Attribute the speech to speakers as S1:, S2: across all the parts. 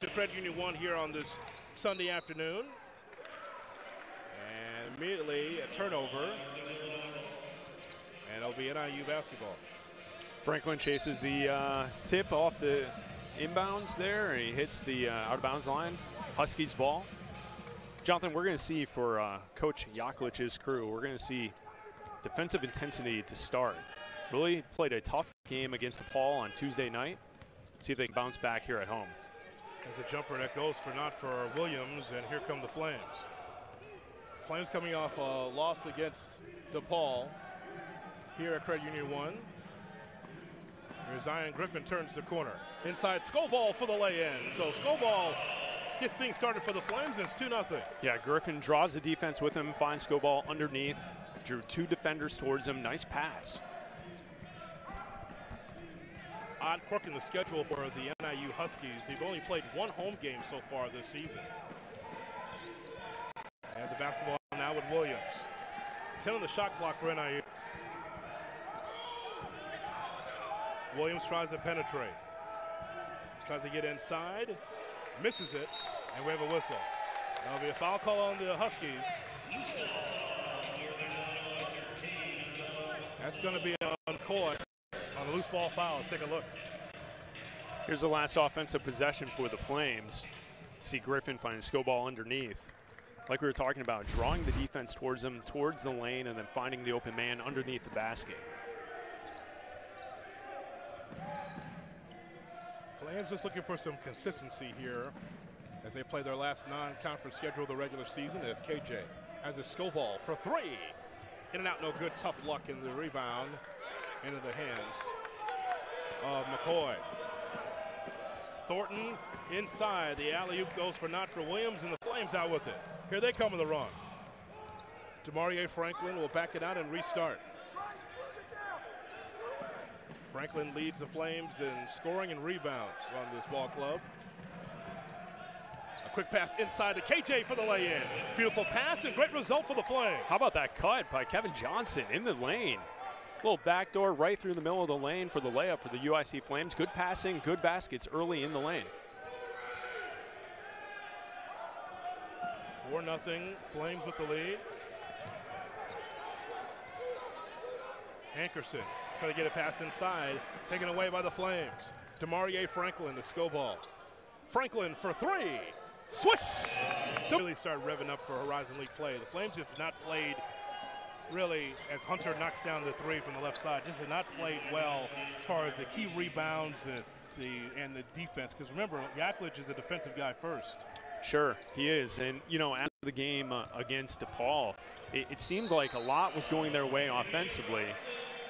S1: to Credit Union 1 here on this Sunday afternoon. And immediately a turnover. And it'll be NIU basketball.
S2: Franklin chases the uh, tip off the inbounds there, he hits the uh, out of bounds line. Huskies ball. Jonathan, we're going to see for uh, Coach Yaklich's crew, we're going to see defensive intensity to start. Really played a tough game against DePaul on Tuesday night. See if they can bounce back here at home.
S1: As a jumper that goes for not for Williams, and here come the Flames. Flames coming off a loss against DePaul here at Credit Union 1. Here's Zion Griffin turns the corner. Inside Skobalj for the lay-in. So Skobalj gets things started for the Flames, it's 2 0.
S2: Yeah, Griffin draws the defense with him, finds Skobalj underneath, drew two defenders towards him. Nice pass.
S1: Odd quirk in the schedule for the NIU Huskies. They've only played one home game so far this season. And the basketball now with Williams. 10 on the shot clock for NIU. Williams tries to penetrate. Tries to get inside, misses it, and we have a whistle. That'll be a foul call on the Huskies. That's going to be on a loose ball foul. Let's take a look.
S2: Here's the last offensive possession for the Flames. See Griffin finding Skobalj underneath. Like we were talking about, drawing the defense towards him, towards the lane, and then finding the open man underneath the basket.
S1: Flames just looking for some consistency here as they play their last non-conference schedule of the regular season as KJ has a Skobalj for three. In and out, no good. Tough luck in the rebound into the hands of McCoy. Thornton inside. The alley-oop goes for not for Williams, and the Flames out with it. Here they come in the run. Damaria Franklin will back it out and restart. Franklin leads the Flames in scoring and rebounds on this ball club. A quick pass inside to KJ for the lay-in. Beautiful pass and great result for the Flames.
S2: How about that cut by Kevin Johnson in the lane? Little backdoor right through the middle of the lane for the layup for the UIC Flames. Good passing, good baskets early in the lane.
S1: 4 nothing. Flames with the lead. Hankerson trying to get a pass inside, taken away by the Flames. Damaria Franklin, the Skobalj. Franklin for three. Switch! Really start revving up for Horizon League play. The Flames have not played really as Hunter knocks down the three from the left side. Just have not played well as far as the key rebounds and the and the defense. Because remember, Yaklich is a defensive guy first.
S2: Sure, he is. And, you know, after the game uh, against DePaul, it, it, seemed like a lot was going their way offensively.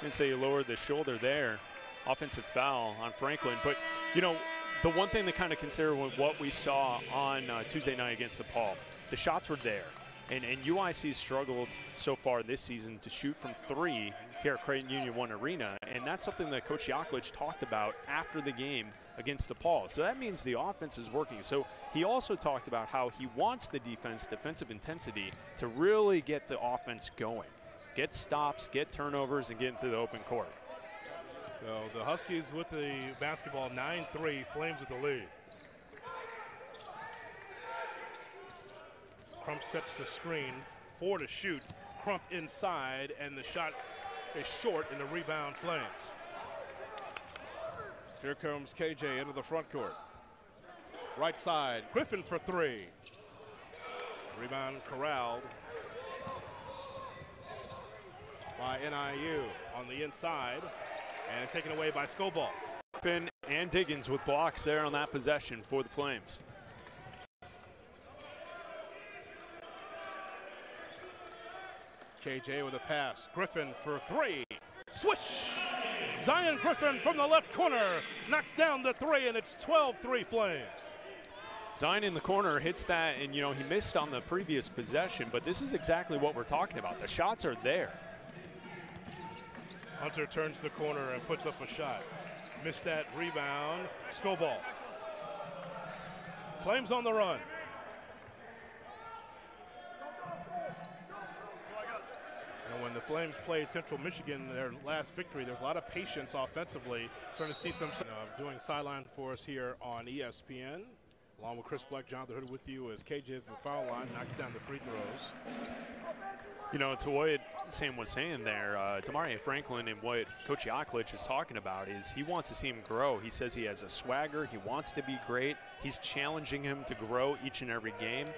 S2: Didn't say he lowered the shoulder there. Offensive foul on Franklin. But, you know, the one thing to kind of consider with what we saw on uh, Tuesday night against DePaul, the shots were there. And, and UIC struggled so far this season to shoot from three here at Credit Union One Arena, and that's something that Coach Yaklich talked about after the game against DePaul. So that means the offense is working. So he also talked about how he wants the defense, defensive intensity, to really get the offense going, get stops, get turnovers, and get into the open court.
S1: So the Huskies with the basketball, 9-3, Flames with the lead. Crump sets the screen, four to shoot. Crump inside, and the shot is short in the rebound Flames. Here comes KJ into the front court. Right side, Griffin for three. Rebound corralled by NIU on the inside, and it's taken away by Skobalj.
S2: Griffin and Diggins with blocks there on that possession for the Flames.
S1: KJ with a pass. Griffin for three. Switch! Zion Griffin from the left corner knocks down the three, and it's 12-3 Flames.
S2: Zion in the corner hits that, and you know he missed on the previous possession, but this is exactly what we're talking about. The shots are there.
S1: Hunter turns the corner and puts up a shot. Missed that rebound. Skobalj. Flames on the run. When the Flames played Central Michigan, their last victory, there's a lot of patience offensively. Trying to see some uh, doing sideline for us here on ESPN. Along with Chris Black, Jonathan Hood with you as KJ is the foul line, knocks down the free throws.
S2: You know, to what Sam was saying there, uh, Damaria Franklin and what Coach Yaklich is talking about is he wants to see him grow. He says he has a swagger. He wants to be great. He's challenging him to grow each and every game.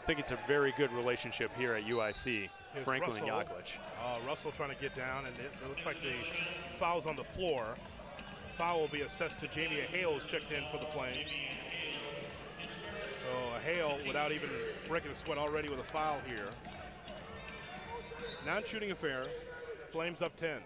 S2: I think it's a very good relationship here at UIC,
S1: Here's
S2: Franklin and
S1: Russell.
S2: Yaklich.
S1: Uh, Russell trying to get down, and it, it looks like the foul's on the floor. Foul will be assessed to Jamie Hales, checked in for the Flames. So Hale, without even breaking a sweat already with a foul here. Non-shooting affair. Flames up 10.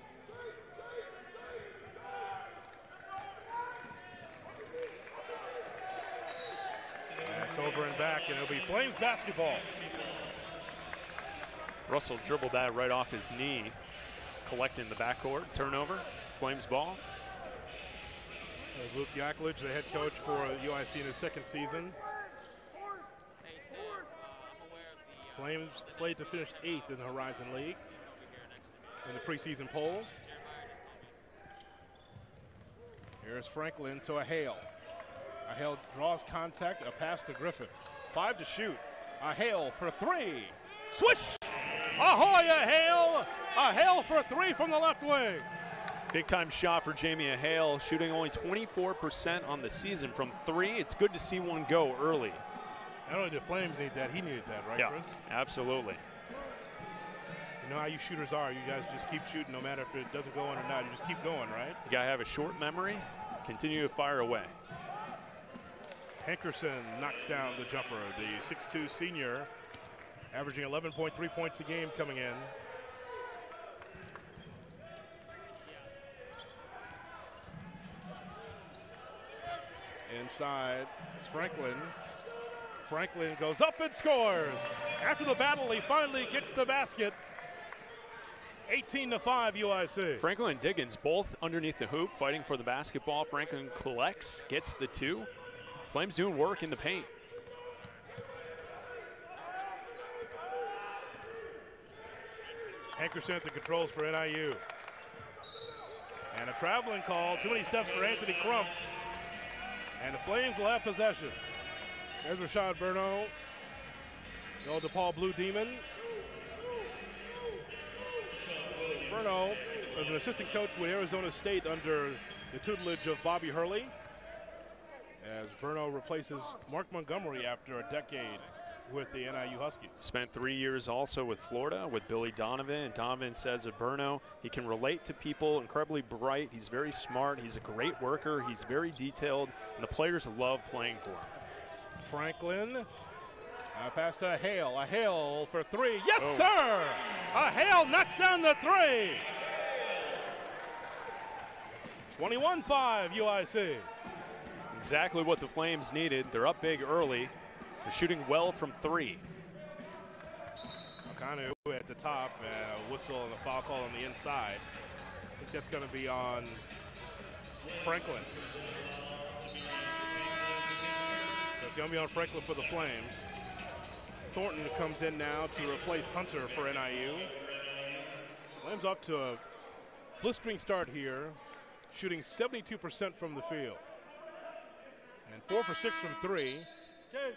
S1: It's over and back, and it'll be Flames basketball.
S2: Russell dribbled that right off his knee, collecting the backcourt. Turnover, Flames ball.
S1: There's Luke Yaklich, the head coach for UIC in his second season. Flames slated to finish eighth in the Horizon League in the preseason poll. Here's Franklin to a Hale. A Hale draws contact, a pass to Griffin. Five to shoot. A Hale for three. Switch! Ahoy, a Hale! A Hale for three from the left wing.
S2: Big time shot for Jamie Hale, shooting only 24% on the season from three. It's good to see one go early.
S1: Not only did Flames need that, he needed that, right,
S2: yeah,
S1: Chris?
S2: absolutely.
S1: You know how you shooters are. You guys just keep shooting no matter if it doesn't go in or not. You just keep going, right?
S2: You gotta have a short memory. Continue to fire away.
S1: Hankerson knocks down the jumper. The 6'2 senior, averaging 11.3 points a game coming in. Inside, it's Franklin. Franklin goes up and scores. After the battle, he finally gets the basket. 18 to 5 UIC.
S2: Franklin and Diggins both underneath the hoop fighting for the basketball. Franklin collects, gets the two. Flames doing work in the paint.
S1: Hankerson at the controls for NIU. And a traveling call. Too many steps for Anthony Crump. And the Flames will have possession. There's Rashon Burno. The old DePaul Blue Demon. Burno was an assistant coach with Arizona State under the tutelage of Bobby Hurley. As Burno replaces Mark Montgomery after a decade with the NIU Huskies.
S2: Spent three years also with Florida with Billy Donovan. And Donovan says of Burno, he can relate to people, incredibly bright. He's very smart. He's a great worker. He's very detailed, and the players love playing for him.
S1: Franklin. Uh, pass to Hale. A Hale for three. Yes,
S2: Oh.
S1: sir! A Hale knocks down the three. 21 5 UIC.
S2: Exactly what the Flames needed. They're up big early. They're shooting well from three.
S1: Okanu at the top, a whistle and a foul call on the inside. I think that's going to be on Franklin. So it's going to be on Franklin for the Flames. Thornton comes in now to replace Hunter for NIU. Flames off to a blistering start here, shooting 72% from the field. And four for six from three.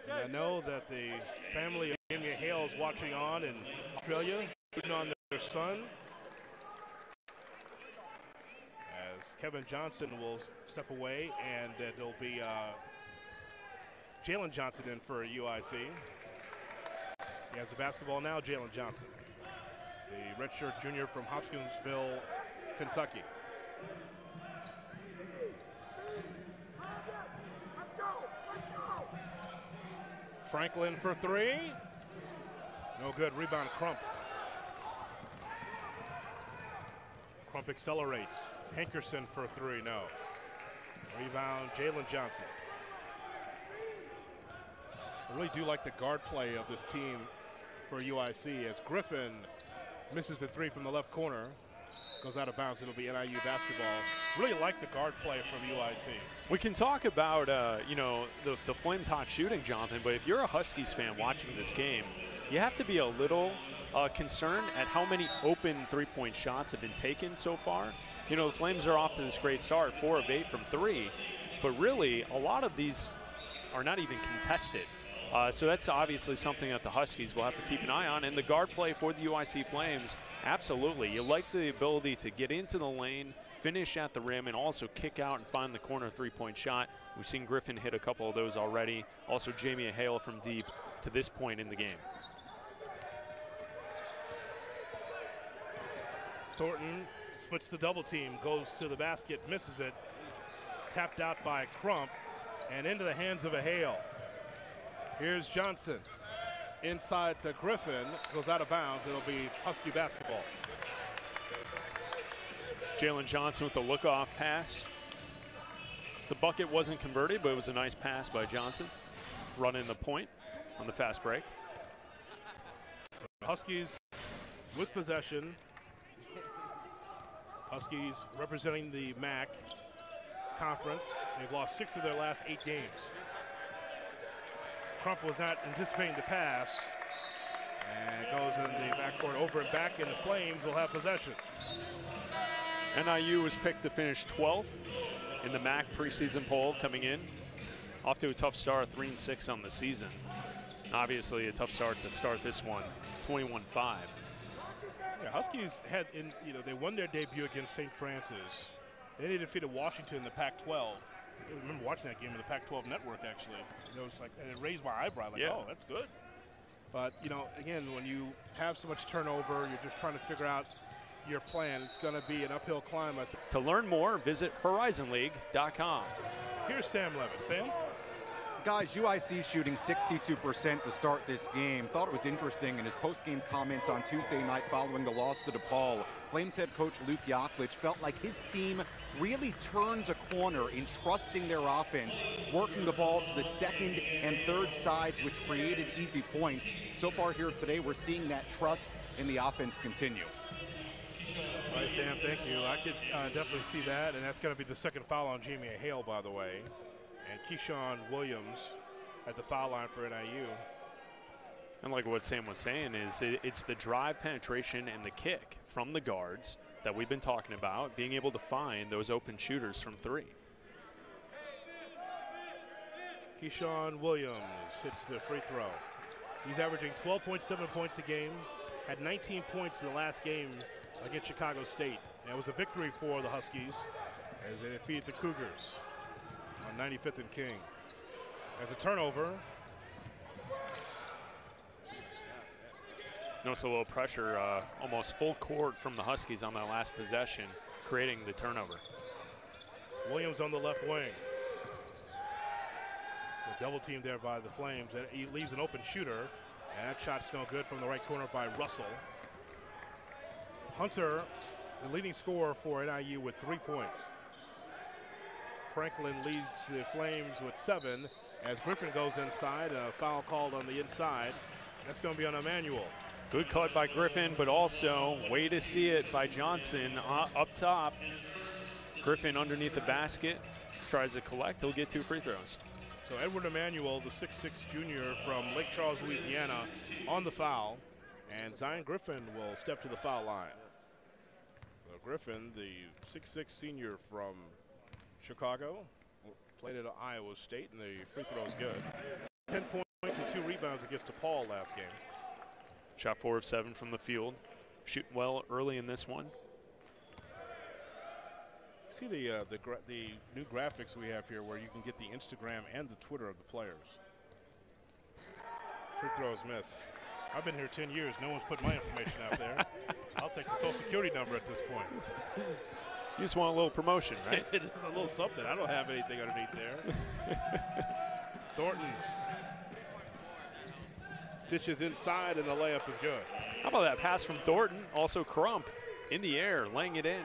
S1: And I know that the family of Jamie Hale is watching on in Australia, rooting on their son. As Kevin Johnson will step away, and uh, there'll be uh, Jalen Johnson in for UIC. He has the basketball now, Jalen Johnson, the redshirt junior from Hopkinsville, Kentucky. Franklin for three. No good. Rebound, Crump. Crump accelerates. Hankerson for three. No. Rebound, Jalen Johnson. I really do like the guard play of this team for UIC as Griffin misses the three from the left corner. Goes out of bounds. It'll be NIU basketball. Really like the guard play from UIC.
S2: We can talk about, uh, you know, the, the Flames' hot shooting, Jonathan, but if you're a Huskies fan watching this game, you have to be a little uh, concerned at how many open three-point shots have been taken so far. You know, the Flames are off to this great start, four of eight from three, but really, a lot of these are not even contested. Uh, so that's obviously something that the Huskies will have to keep an eye on. And the guard play for the UIC Flames, absolutely. You like the ability to get into the lane, finish at the rim, and also kick out and find the corner three-point shot. We've seen Griffin hit a couple of those already. Also, Jamie Hale from deep to this point in the game.
S1: Thornton splits the double team, goes to the basket, misses it. Tapped out by Crump and into the hands of a Hale. Here's Johnson. Inside to Griffin, goes out of bounds. It'll be Husky basketball.
S2: Jalen Johnson with the look-off pass. The bucket wasn't converted, but it was a nice pass by Johnson. Running the point on the fast break.
S1: Huskies with possession. Huskies representing the MAC conference. They've lost six of their last eight games. Crump was not anticipating the pass. And it goes in the backcourt over and back, and the Flames will have possession.
S2: NIU was picked to finish 12th in the MAC preseason poll coming in. Off to a tough start, 3 and 6 on the season. Obviously, a tough start to start this one, 21 5.
S1: Yeah, Huskies had, in, you know, they won their debut against St. Francis. Then they defeated Washington in the Pac 12. I remember watching that game on the Pac-12 network. Actually, it was like and it raised my eyebrow. Like,
S2: Yeah.
S1: oh, that's good. But you know, again, when you have so much turnover, you're just trying to figure out your plan. It's going to be an uphill climb.
S2: To learn more, visit horizonleague.com.
S1: Here's Sam Levitt. Sam.
S3: Guys, UIC shooting 62% to start this game. Thought it was interesting in his post-game comments on Tuesday night following the loss to DePaul. Flames head coach Luke Yaklich felt like his team really turns a corner in trusting their offense, working the ball to the second and third sides, which created easy points. So far here today, we're seeing that trust in the offense continue.
S1: All right, Sam. Thank you. I could uh, definitely see that, and that's going to be the second foul on Jamie Hale, by the way, and Keyshawn Williams at the foul line for NIU.
S2: And like what Sam was saying is it, it's the drive penetration and the kick from the guards that we've been talking about, being able to find those open shooters from three.
S1: Keyshawn Williams hits the free throw. He's averaging 12.7 points a game, had 19 points in the last game against Chicago State. It was a victory for the Huskies as they defeated the Cougars on 95th and King. As a turnover,
S2: Notice a little pressure, uh, almost full court from the Huskies on that last possession, creating the turnover.
S1: Williams on the left wing. The double team there by the Flames. And he leaves an open shooter. And that shot's no good from the right corner by Russell. Hunter, the leading scorer for NIU with three points. Franklin leads the Flames with seven as Griffin goes inside. A foul called on the inside. That's going to be on Emmanuel.
S2: Good cut by Griffin, but also way to see it by Johnson uh, up top. Griffin underneath the basket tries to collect. He'll get two free throws.
S1: So Edward Emmanuel, the 6'6 junior from Lake Charles, Louisiana, on the foul. And Zion Griffin will step to the foul line. So Griffin, the 6'6 senior from Chicago, played at Iowa State, and the free throw is good. 10 points and two rebounds against DePaul last game.
S2: Shot four of seven from the field. Shooting well early in this one.
S1: See the uh, the the new graphics we have here, where you can get the Instagram and the Twitter of the players. Free throws missed. I've been here 10 years. No one's put my information out there. I'll take the social security number at this point.
S2: You just want a little promotion, right?
S1: it is a little something. I don't have anything underneath there. Thornton ditches inside, and the layup is good.
S2: How about that pass from Thornton? Also Crump in the air, laying it in.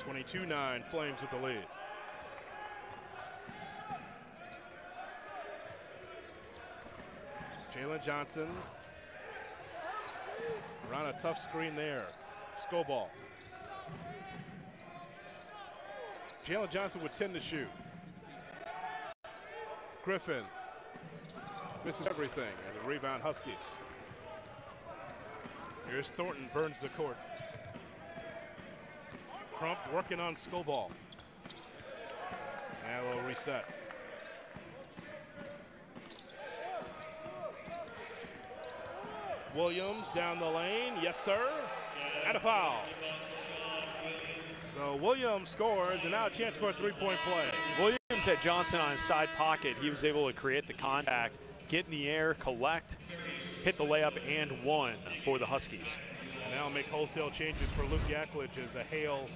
S1: 22-9, Flames with the lead. Jalen Johnson around a tough screen there. Skobalj. Jalen Johnson would tend to shoot. Griffin misses everything, and the rebound Huskies. Here's Thornton, burns the court. Crump working on Skobalj. And a little reset. Williams down the lane, yes sir, and a foul. So Williams scores, and now a chance for a three-point play.
S2: Williams had Johnson on his side pocket. He was able to create the contact, get in the air, collect, hit the layup, and one for the Huskies.
S1: And now make wholesale changes for Luke Yaklich as a Hale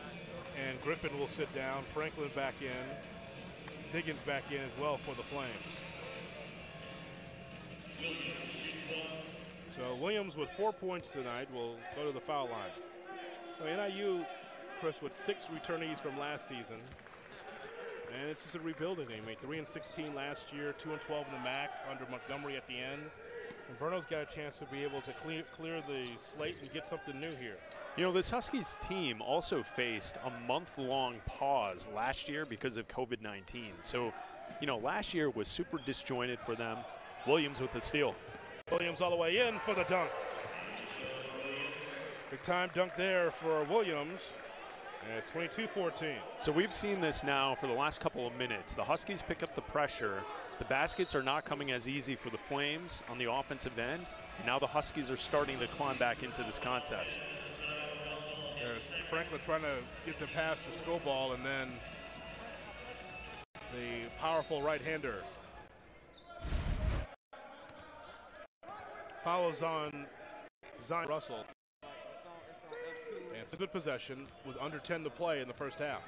S1: and Griffin will sit down. Franklin back in. Diggins back in as well for the Flames. So Williams with four points tonight will go to the foul line. NIU, Chris, with six returnees from last season. And it's just a rebuilding. They made 3 and 16 last year, 2 and 12 in the MAC under Montgomery at the end. And Burno's got a chance to be able to clear, clear the slate and get something new here.
S2: You know, this Huskies team also faced a month long pause last year because of COVID 19. So, you know, last year was super disjointed for them. Williams with a steal.
S1: Williams all the way in for the dunk. Big time dunk there for Williams. And it's 22 14.
S2: So we've seen this now for the last couple of minutes. The Huskies pick up the pressure. The baskets are not coming as easy for the Flames on the offensive end. And now the Huskies are starting to climb back into this contest.
S1: There's Franklin trying to get the pass to Skobalj, and then the powerful right hander follows on Zion Russell. And good possession with under 10 to play in the first half.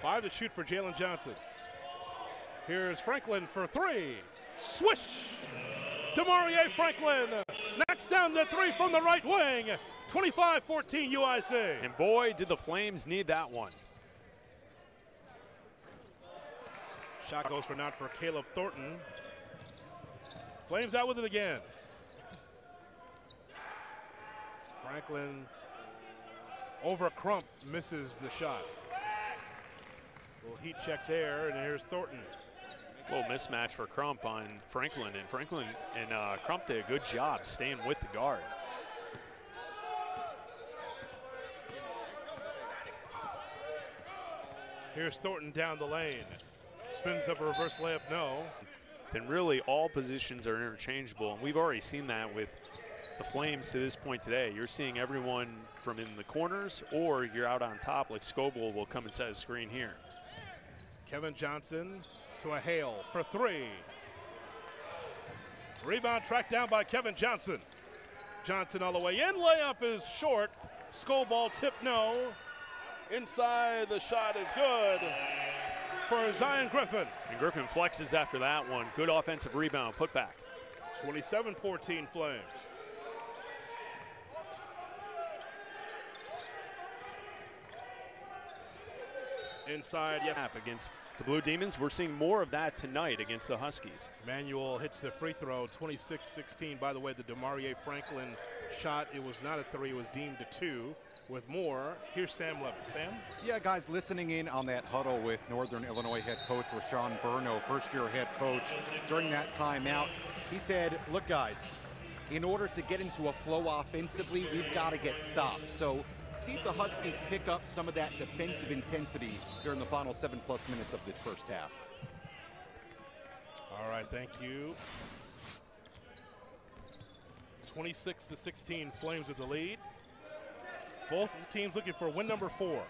S1: Five to shoot for Jalen Johnson. Here's Franklin for three. Swish! Damaria Franklin knocks down the three from the right wing. 25-14 UIC.
S2: And boy, did the Flames need that one.
S1: Shot goes for not for Caleb Thornton. Flames out with it again. Franklin over Crump misses the shot. Little heat check there, and here's Thornton.
S2: Little mismatch for Crump on Franklin, and Franklin and uh, Crump did a good job staying with the guard.
S1: Here's Thornton down the lane. Spins up a reverse layup, no.
S2: Then really all positions are interchangeable, and we've already seen that with the Flames to this point today. You're seeing everyone from in the corners, or you're out on top like Skobalj will come and set a screen here.
S1: Kevin Johnson to a Hale for three. Rebound tracked down by Kevin Johnson. Johnson all the way in. Layup is short. Skobalj tip no. Inside the shot is good for Zion Griffin.
S2: And Griffin flexes after that one. Good offensive rebound, put back.
S1: 27 14 Flames. Inside, yes.
S2: Against the Blue Demons, we're seeing more of that tonight against the Huskies.
S1: Manuel hits the free throw, 26-16. By the way, the Damaria Franklin shot, it was not a three, it was deemed a two. With more, here's Sam Levin. Sam?
S3: Yeah, guys, listening in on that huddle with Northern Illinois head coach Rashon Burno, first-year head coach, during that timeout, he said, look, guys, in order to get into a flow offensively, we've got to get stops. So see if the Huskies pick up some of that defensive intensity during the final seven plus minutes of this first half.
S1: All right, thank you. 26 to 16, Flames with the lead. Both teams looking for win number four.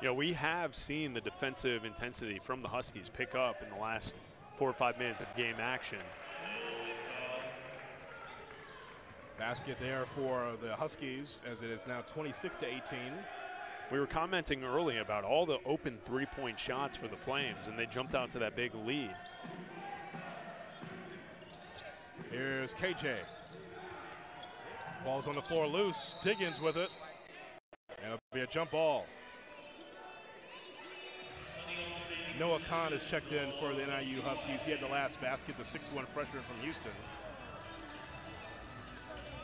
S2: Yeah, we have seen the defensive intensity from the Huskies pick up in the last four or five minutes of game action.
S1: Basket there for the Huskies as it is now 26 to 18.
S2: We were commenting early about all the open three-point shots for the Flames, and they jumped out to that big lead.
S1: Here's KJ. Ball's on the floor loose. Diggins with it. And it'll be a jump ball. Noah Kahn is checked in for the NIU Huskies. He had the last basket, the 6-1 freshman from Houston.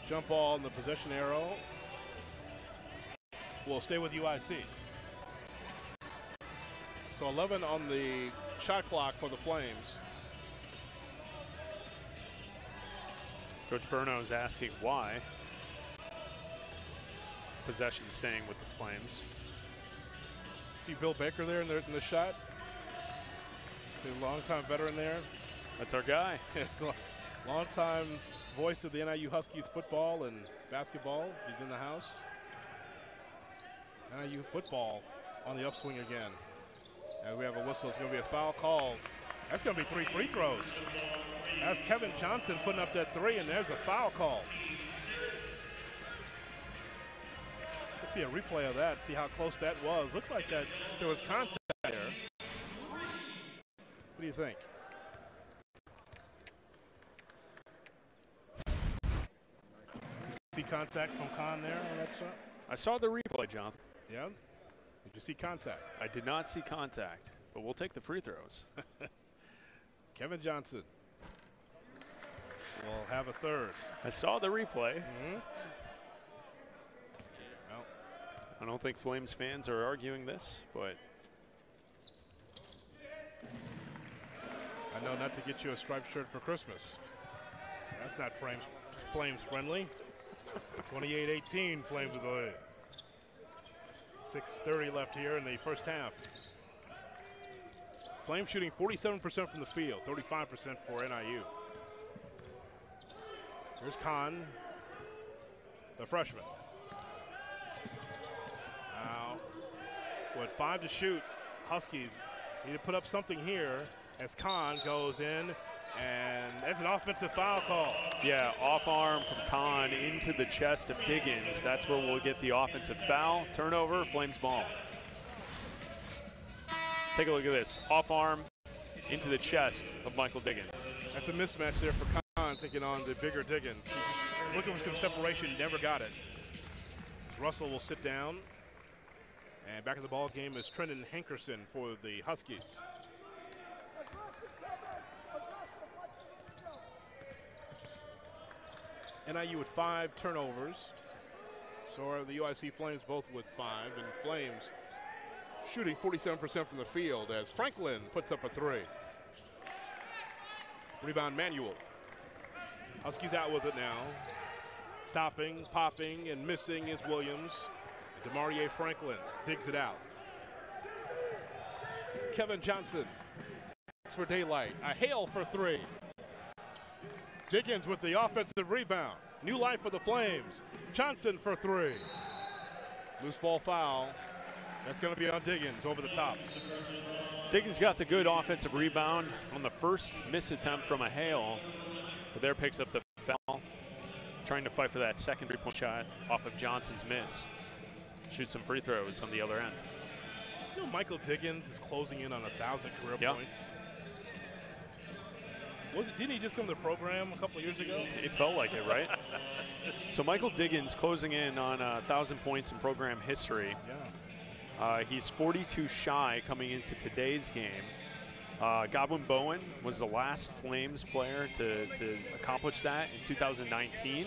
S1: Jump ball in the possession arrow. We'll stay with UIC. So 11 on the shot clock for the Flames.
S2: Coach Burno is asking why. Possession staying with the Flames.
S1: See Bill Baker there in the, in the shot. See a longtime veteran there.
S2: That's our guy.
S1: longtime voice of the NIU Huskies football and basketball. He's in the house. NIU football on the upswing again. And we have a whistle. It's going to be a foul call. That's going to be three free throws. That's Kevin Johnson putting up that three, and there's a foul call. Let's see a replay of that, see how close that was. Looks like that there was contact there. What do you think? You see contact from Khan there on that shot?
S2: I saw the replay, Jonathan.
S1: Yeah? Did you see contact?
S2: I did not see contact, but we'll take the free throws.
S1: Kevin Johnson will have a third.
S2: I saw the replay.
S1: Mm-hmm. Well,
S2: I don't think Flames fans are arguing this, but
S1: I know not to get you a striped shirt for Christmas. That's not Flames, Flames friendly. 28-18 Flames with the lead. 6.30 left here in the first half. Flames shooting 47% from the field, 35% for NIU. Here's Khan, the freshman. Now, with five to shoot, Huskies need to put up something here as Khan goes in, and that's an offensive foul call.
S2: Yeah, off arm from Khan into the chest of Diggins. That's where we'll get the offensive foul. Turnover, Flames ball. Take a look at this. Off arm into the chest of Michael Diggins.
S1: That's a mismatch there for Khan taking on the bigger Diggins. He's looking for some separation, never got it. Russell will sit down. And back in the ball game is Trenton Hankerson for the Huskies. NIU with five turnovers. So are the UIC Flames both with five. And Flames shooting 47% from the field as Franklin puts up a three. Rebound Manuel. Huskies out with it now. Stopping, popping, and missing is Williams. Damaria Franklin digs it out. Kevin Johnson for daylight. A hail for three. Diggins with the offensive rebound. New life for the Flames. Johnson for three. Loose ball foul. That's going to be on Diggins over the top.
S2: Diggins got the good offensive rebound on the first miss attempt from a hail. But there picks up the foul. Trying to fight for that second three-point shot off of Johnson's miss. Shoot some free throws on the other end.
S1: You know, Michael Diggins is closing in on a thousand career
S2: Yeah.
S1: points. Was it, didn't he just come to the program a couple years ago?
S2: It felt like it, right? so Michael Diggins closing in on a thousand points in program history.
S1: Yeah.
S2: Uh, he's 42 shy coming into today's game. Uh, Godwin Boahen was the last Flames player to, to accomplish that in 2019.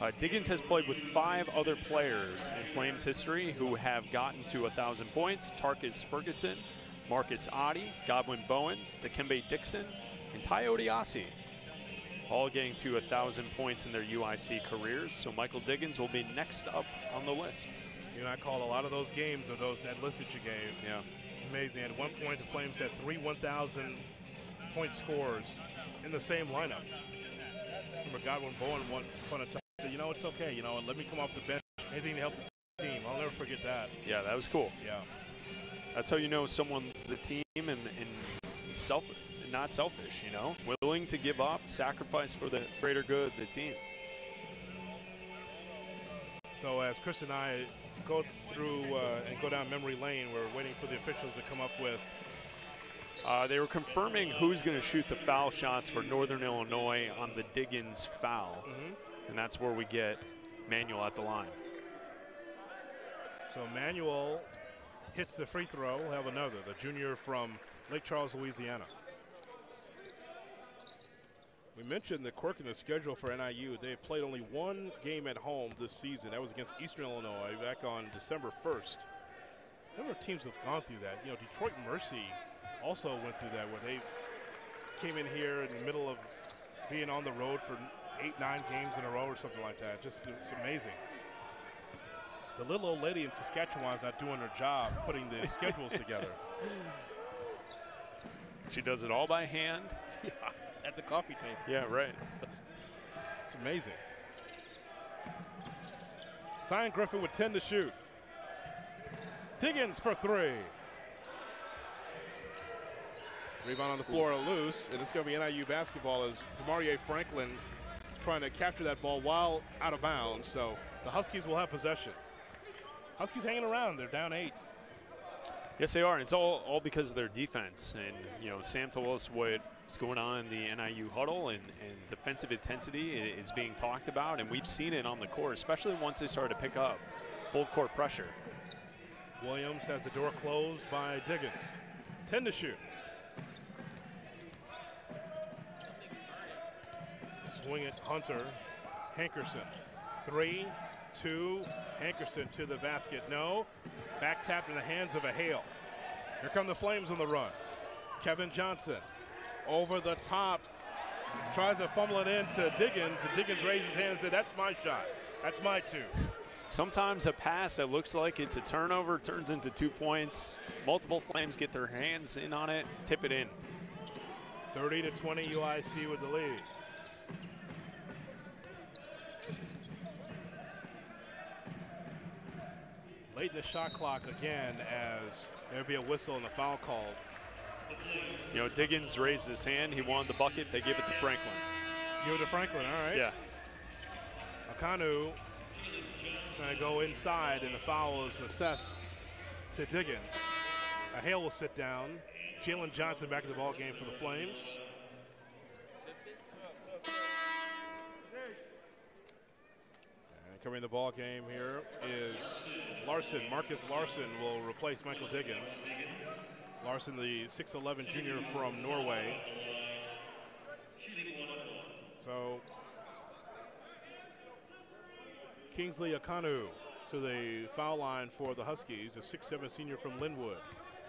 S2: Uh, Diggins has played with five other players in Flames history who have gotten to 1,000 points. Tarkus Ferguson, Marcus Ottey, Godwin Boahen, Dikembe Dixon, and Tai Odiase. All getting to 1,000 points in their UIC careers. So Michael Diggins will be next up on the list.
S1: You know, I called a lot of those games of those that list that you gave.
S2: Yeah.
S1: Amazing. At one point, the Flames had three 1,000 point scores in the same lineup. Remember, Godwin Boahen once upon a time said, "You know, it's okay. You know, and let me come off the bench. Anything to help the team. I'll never forget that."
S2: Yeah, that was cool.
S1: Yeah.
S2: That's how you know someone's the team and, and self, not selfish, you know? Willing to give up, sacrifice for the greater good of the team.
S1: So as Chris and I go through uh, and go down memory lane, we're waiting for the officials to come up with.
S2: Uh, they were confirming who's going to shoot the foul shots for Northern Illinois on the Diggins foul. And that's where we get Manuel at the line.
S1: So Manuel hits the free throw. We'll have another. The junior from Lake Charles, Louisiana. We mentioned the quirk in the schedule for NIU. They have played only one game at home this season. That was against Eastern Illinois back on December 1st. A number of teams have gone through that. You know, Detroit Mercy also went through that where they came in here in the middle of being on the road for eight, nine games in a row or something like that. Just it's amazing. The little old lady in Saskatchewan is not doing her job putting the schedules together.
S2: She does it all by hand.
S1: Yeah, at the coffee table.
S2: Yeah, right.
S1: It's amazing. Zion Griffin with 10 to shoot. Diggins for three. Rebound on the floor loose, and it's going to be NIU basketball as Damaria Franklin trying to capture that ball while out of bounds. So the Huskies will have possession. Huskies hanging around. They're down eight.
S2: Yes, they are. And it's all, all because of their defense. And, you know, Sam told us what's going on in the NIU huddle, and, and defensive intensity is being talked about. And we've seen it on the court, especially once they started to pick up full court pressure.
S1: Williams has the door closed by Diggins. 10 to shoot. Swing it, Hunter. Hankerson. Three, two, Hankerson to the basket. No. Back tap in the hands of a Hale. Here come the Flames on the run. Kevin Johnson over the top. Tries to fumble it into Diggins, and Diggins raises his hand and says, That's my shot. That's my two.
S2: Sometimes a pass that looks like it's a turnover turns into two points. Multiple Flames get their hands in on it, tip it in.
S1: 30 to 20 UIC with the lead. Late in the shot clock again as there'll be a whistle and a foul called.
S2: You know, Diggins raised his hand. He wanted the bucket. They give it to Franklin.
S1: Give it to Franklin, all right.
S2: Yeah.
S1: Akanu going to go inside, and the foul is assessed to Diggins. A Hale will sit down. Jalen Johnson back in the ball game for the Flames. Covering the ball game here is Larson. Marcus Larson will replace Michael Diggins. Larson, the 6'11 junior from Norway. So Kingsley Akanu to the foul line for the Huskies, a 6'7 senior from Linwood,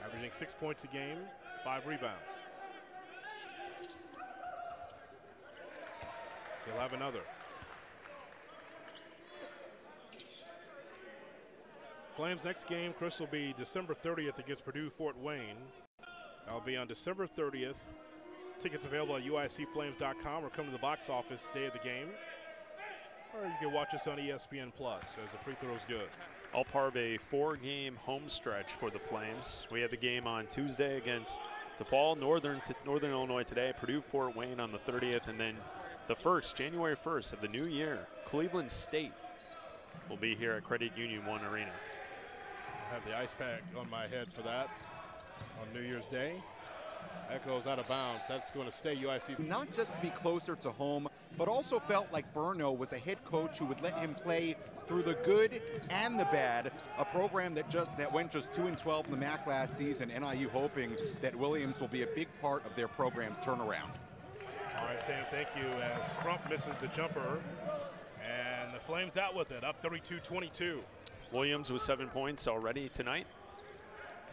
S1: averaging six points a game, five rebounds. He'll have another. Flames next game, Chris, will be December 30th against Purdue Fort Wayne. That'll be on December 30th. Tickets available at uicflames.com or come to the box office day of the game. Or you can watch us on ESPN Plus as the free throw's good.
S2: All part of a four-game home stretch for the Flames. We have the game on Tuesday against DePaul, Northern Northern Illinois today, Purdue Fort Wayne on the 30th, and then the first, January 1st of the new year, Cleveland State will be here at Credit Union One Arena.
S1: I have the ice pack on my head for that on New Year's Day. That goes out of bounds. That's going to stay UIC.
S3: Not just to be closer to home, but also felt like Burno was a head coach who would let him play through the good and the bad. A program that just that went just 2 and 12 in the MAC last season. NIU hoping that Williams will be a big part of their program's turnaround.
S1: All right, Sam, thank you. As Crump misses the jumper, and the Flames out with it, up 32-22.
S2: Williams with seven points already tonight.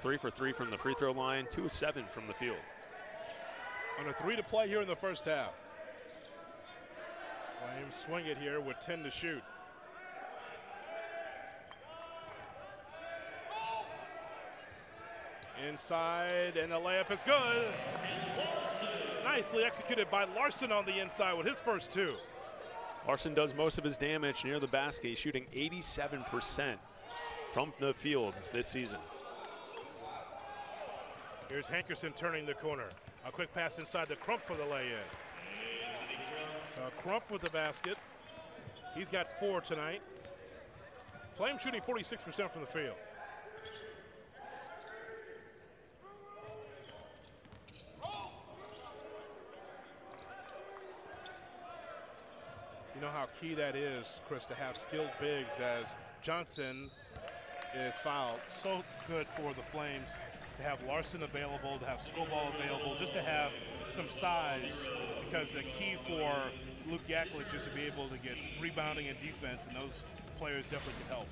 S2: Three for three from the free throw line, two of seven from the field.
S1: Under three to play here in the first half. Flames swing it here with 10 to shoot. Inside, and the layup is good. Nicely executed by Larson on the inside with his first two.
S2: Larson does most of his damage near the basket, He's shooting 87% from the field this season.
S1: Here's Hankerson turning the corner. A quick pass inside the Crump for the lay-in. So Crump with the basket. He's got four tonight. Flame shooting 46% from the field. Key that is, Chris, to have skilled bigs as Johnson is fouled. So good for the Flames to have Larson available, to have Skobalj available, just to have some size because the key for Luke Yaklich is to be able to get rebounding and defense, and those players definitely can help.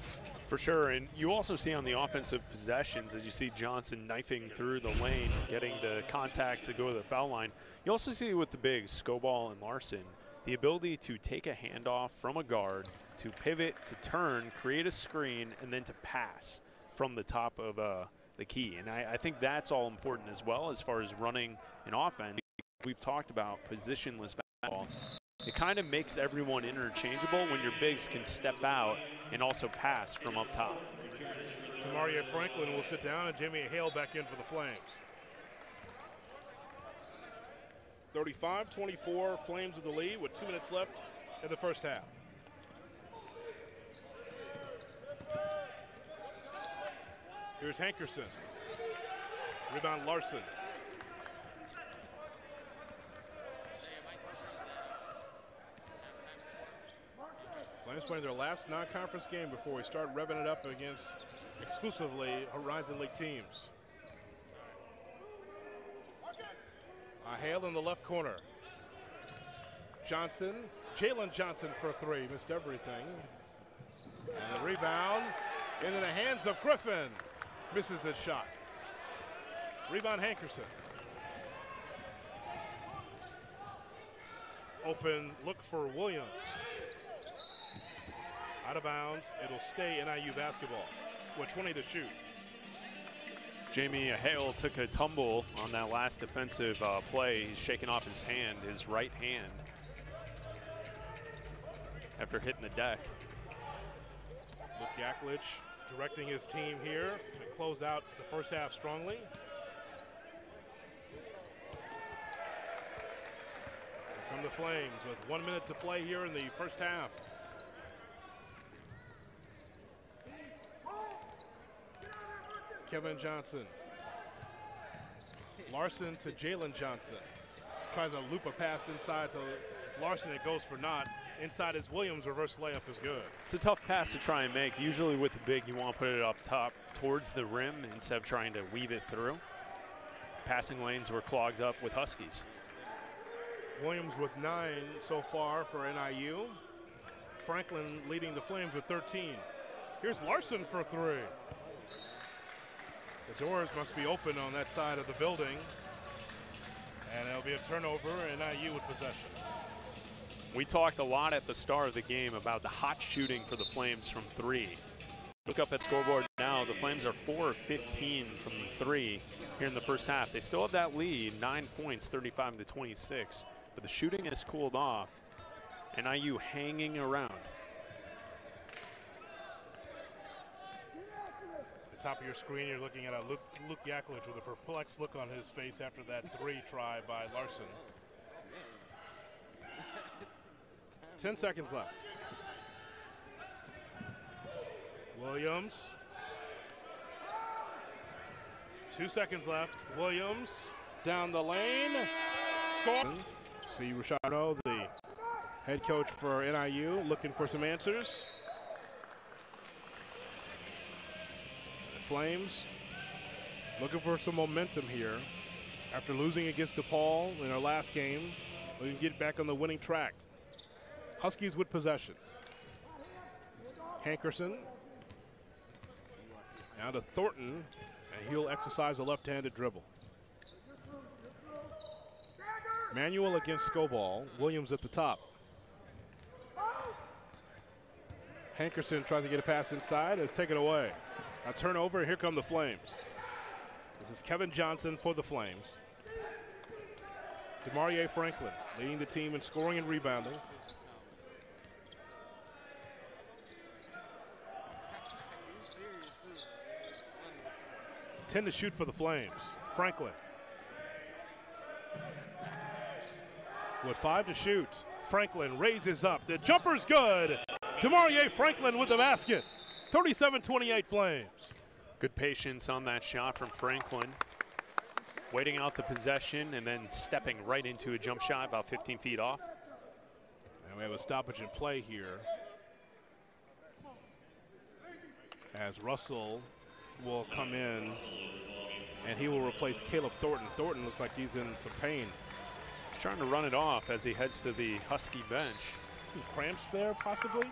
S2: For sure, and you also see on the offensive possessions as you see Johnson knifing through the lane, getting the contact to go to the foul line. You also see with the bigs, Skobalj and Larson, the ability to take a handoff from a guard, to pivot, to turn, create a screen, and then to pass from the top of uh, the key. And I, I think that's all important as well as far as running an offense. We've talked about positionless basketball. It kind of makes everyone interchangeable when your bigs can step out and also pass from up top.
S1: Damaria Franklin will sit down and Jimmy Hale back in for the Flames. 35-24, Flames with the lead with two minutes left in the first half. Here's Hankerson. Rebound Larson. Flames playing their last non-conference game before we start revving it up against exclusively Horizon League teams. A Hale in the left corner. Johnson, Jalen Johnson for three, missed everything. And the rebound into the hands of Griffin. Misses the shot. Rebound Hankerson. Open look for Williams. Out of bounds. It'll stay NIU basketball with 20 to shoot.
S2: Jamie Hale took a tumble on that last defensive uh, play. He's shaking off his hand, his right hand, after hitting the deck.
S1: Luke Yaklich directing his team here to close out the first half strongly. Here come the Flames with one minute to play here in the first half. Kevin Johnson. Larson to Jalen Johnson. Tries to loop a pass inside to Larson. It goes for naught. Inside is Williams. Reverse layup is good.
S2: It's a tough pass to try and make. Usually with the big, you want to put it up top towards the rim instead of trying to weave it through. Passing lanes were clogged up with Huskies.
S1: Williams with nine so far for NIU. Franklin leading the Flames with 13. Here's Larson for three. The doors must be open on that side of the building. And it'll be a turnover, NIU with possession.
S2: We talked a lot at the start of the game about the hot shooting for the Flames from three. Look up at scoreboard now. The Flames are 4 of 15 from three here in the first half. They still have that lead, nine points, 35 to 26. But the shooting has cooled off. NIU hanging around.
S1: Top of your screen, you're looking at a Luke, Luke with a perplexed look on his face after that three try by Larson. 10 seconds left. Williams. Two seconds left. Williams down the lane. Score. See Rashado, the head coach for NIU, looking for some answers. Flames looking for some momentum here after losing against DePaul in our last game. We can get back on the winning track. Huskies with possession. Hankerson. Now to Thornton, and he'll exercise a left-handed dribble. Manuel against Skobalj. Williams at the top. Hankerson tries to get a pass inside. It's taken away. A turnover. Here come the Flames. This is Kevin Johnson for the Flames. Damaria Franklin leading the team in scoring and rebounding. Ten to shoot for the Flames. Franklin. With five to shoot. Franklin raises up. The jumper's good. Damaria Franklin with the basket. 37-28 Flames.
S2: Good patience on that shot from Franklin. Waiting out the possession and then stepping right into a jump shot about 15 feet off.
S1: And we have a stoppage in play here. As Russell will come in and he will replace Caleb Thornton. Thornton looks like he's in some pain.
S2: He's trying to run it off as he heads to the Husky bench.
S1: Some cramps there, possibly?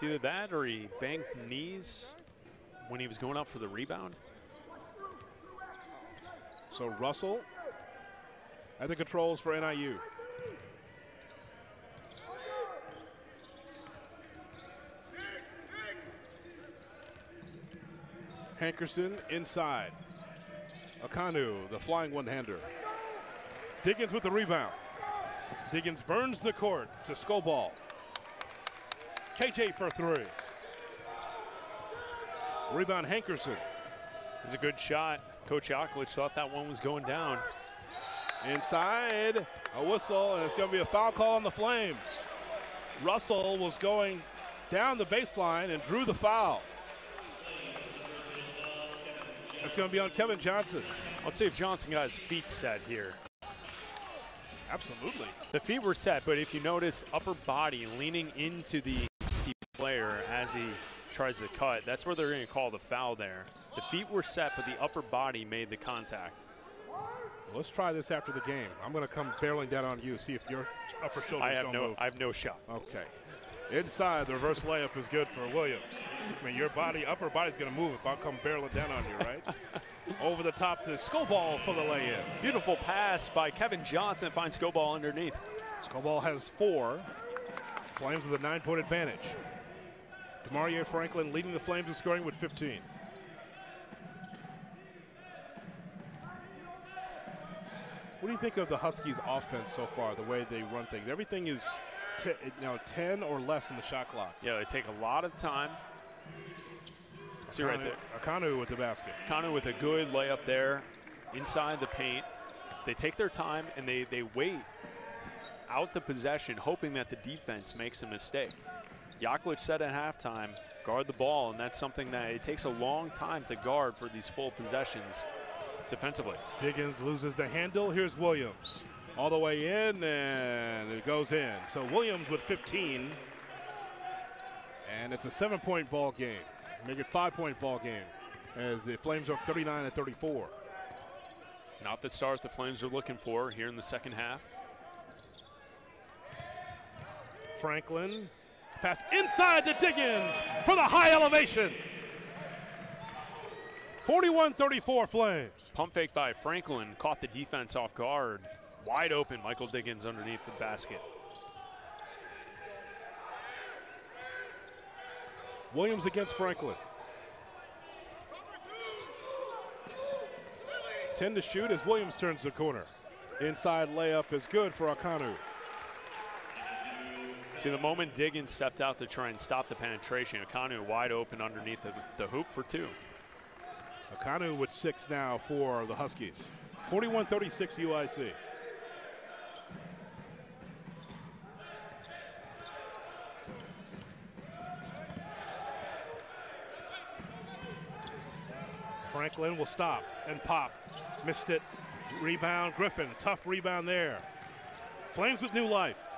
S2: It's either that or he banked knees when he was going out for the rebound.
S1: So Russell at the controls for NIU. Hankerson inside. Okanu, the flying one-hander. Diggins with the rebound. Diggins burns the court to Skobalj. KJ for three. Rebound Hankerson.
S2: It's a good shot. Coach Yaklich thought that one was going down.
S1: Inside, a whistle, and it's going to be a foul call on the Flames. Russell was going down the baseline and drew the foul. It's going to be on Kevin Johnson.
S2: Let's see if Johnson got his feet set here.
S1: Absolutely.
S2: The feet were set, but if you notice, upper body leaning into the player as he tries to cut. That's where they're going to call the foul there. The feet were set, but the upper body made the contact.
S1: Let's try this after the game. I'm going to come barreling down on you, see if your upper shoulders
S2: I have
S1: don't
S2: no,
S1: move.
S2: I have no shot.
S1: Okay. Inside, the reverse layup is good for Williams. I mean, your body, upper body's going to move if I come barreling down on you, right? Over the top to Skobalj for the lay-in.
S2: Beautiful pass by Kevin Johnson finds Skobalj underneath.
S1: Skobalj has four. Flames with a nine-point advantage. Damaria Franklin leading the Flames in scoring with 15. What do you think of the Huskies' offense so far, the way they run things? Everything is t- you know, 10 or less in the shot clock.
S2: Yeah, they take a lot of time. See right there.
S1: Akanu with the basket.
S2: Akanu with a good layup there inside the paint. They take their time and they, they wait out the possession, hoping that the defense makes a mistake. Yaklich said at halftime, guard the ball, and that's something that it takes a long time to guard for these full possessions defensively.
S1: Diggins loses the handle. Here's Williams. All the way in, and it goes in. So Williams with 15. And it's a seven point ball game. Make it five point ball game as the Flames are 39 and 34.
S2: Not the start the Flames are looking for here in the second half.
S1: Franklin pass inside to Diggins for the high elevation. 41 34 Flames.
S2: Pump fake by Franklin caught the defense off guard. Wide open, Michael Diggins underneath the basket.
S1: Williams against Franklin. 10 to shoot as Williams turns the corner. Inside layup is good for Akanu.
S2: See, the moment Diggins stepped out to try and stop the penetration, Akanu wide open underneath the, the hoop for two.
S1: Akanu with six now for the Huskies. 41 36 UIC. Franklin will stop and pop. Missed it. Rebound, Griffin. Tough rebound there. Flames with new life.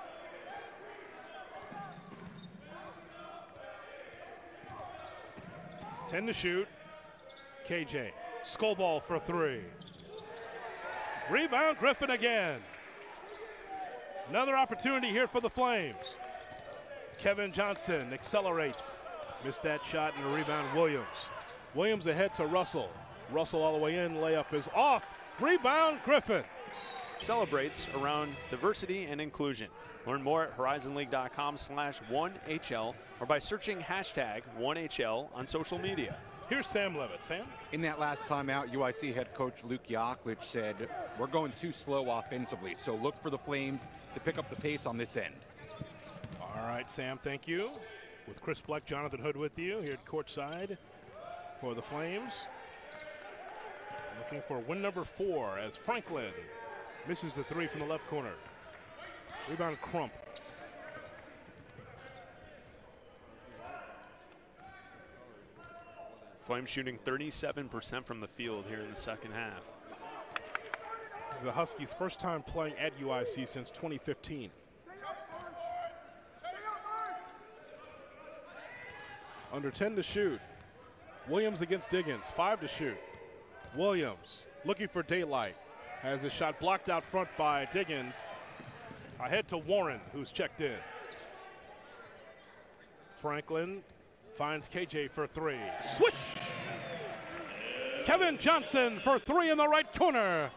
S1: Ten to shoot. KJ. Skobalj for three. Rebound, Griffin again. Another opportunity here for the Flames. Kevin Johnson accelerates. Missed that shot and a rebound, Williams. Williams ahead to Russell. Russell all the way in. Layup is off. Rebound, Griffin.
S2: Celebrates around diversity and inclusion. Learn more at horizonleague.com slash 1HL or by searching hashtag 1HL on social media.
S1: Here's Sam Levitt. Sam?
S3: In that last timeout, UIC head coach Luke Yaklich said, we're going too slow offensively, so look for the Flames to pick up the pace on this end.
S1: All right, Sam, thank you. With Chris Bleck, Jonathan Hood with you here at courtside for the Flames. Looking for win number four as Franklin misses the three from the left corner. Rebound Crump.
S2: Flames shooting 37% from the field here in the second half.
S1: This is the Huskies' first time playing at UIC since 2015. Under 10 to shoot. Williams against Diggins, five to shoot. Williams looking for daylight. Has a shot blocked out front by Diggins. Ahead to Warren, who's checked in. Franklin finds KJ for three. Switch! Kevin Johnson for three in the right corner.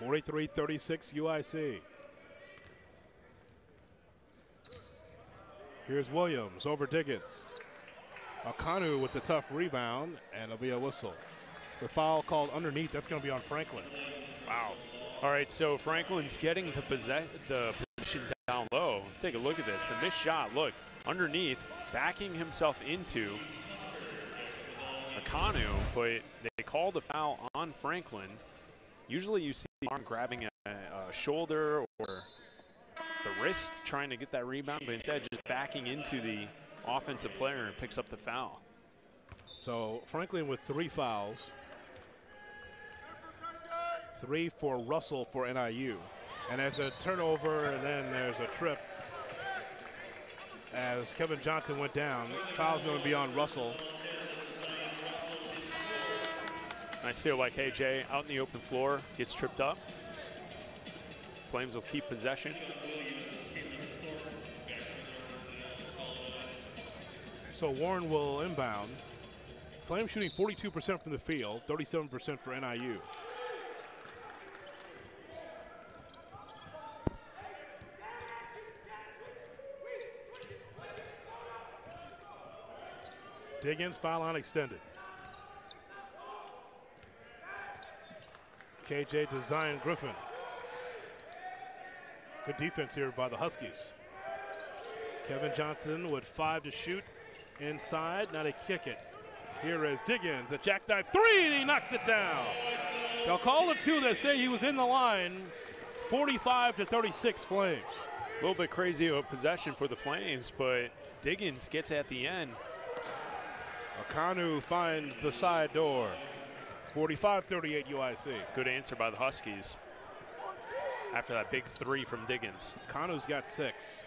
S1: 43-36 UIC. Here's Williams over Diggins. Akanu with the tough rebound, and it'll be a whistle. The foul called underneath, that's going to be on Franklin.
S2: Wow. All right, so Franklin's getting the, possess- the position down low. Take a look at this. The missed shot, look, underneath, backing himself into Akanu, but they called a foul on Franklin. Usually you see the arm grabbing a, a shoulder or the wrist trying to get that rebound, but instead just backing into the offensive player and picks up the foul.
S1: So Franklin with three fouls. Three for Russell for NIU. And there's a turnover, and then there's a trip as Kevin Johnson went down. Foul's going to be on Russell.
S2: Nice steal by KJ out in the open floor, gets tripped up. Flames will keep possession.
S1: So Warren will inbound. Flames shooting 42% from the field, 37% for NIU. Diggins, foul line extended. KJ to Zion Griffin. Good defense here by the Huskies. Kevin Johnson with five to shoot inside. Now they kick it. Here is Diggins, a jackknife three, and he knocks it down. They'll call the two that say he was in the line. 45 to 36 Flames.
S2: A little bit crazy of a possession for the Flames, but Diggins gets at the end.
S1: Akanu finds the side door. 45-38 UIC.
S2: Good answer by the Huskies after that big three from Diggins.
S1: Kanu's got six.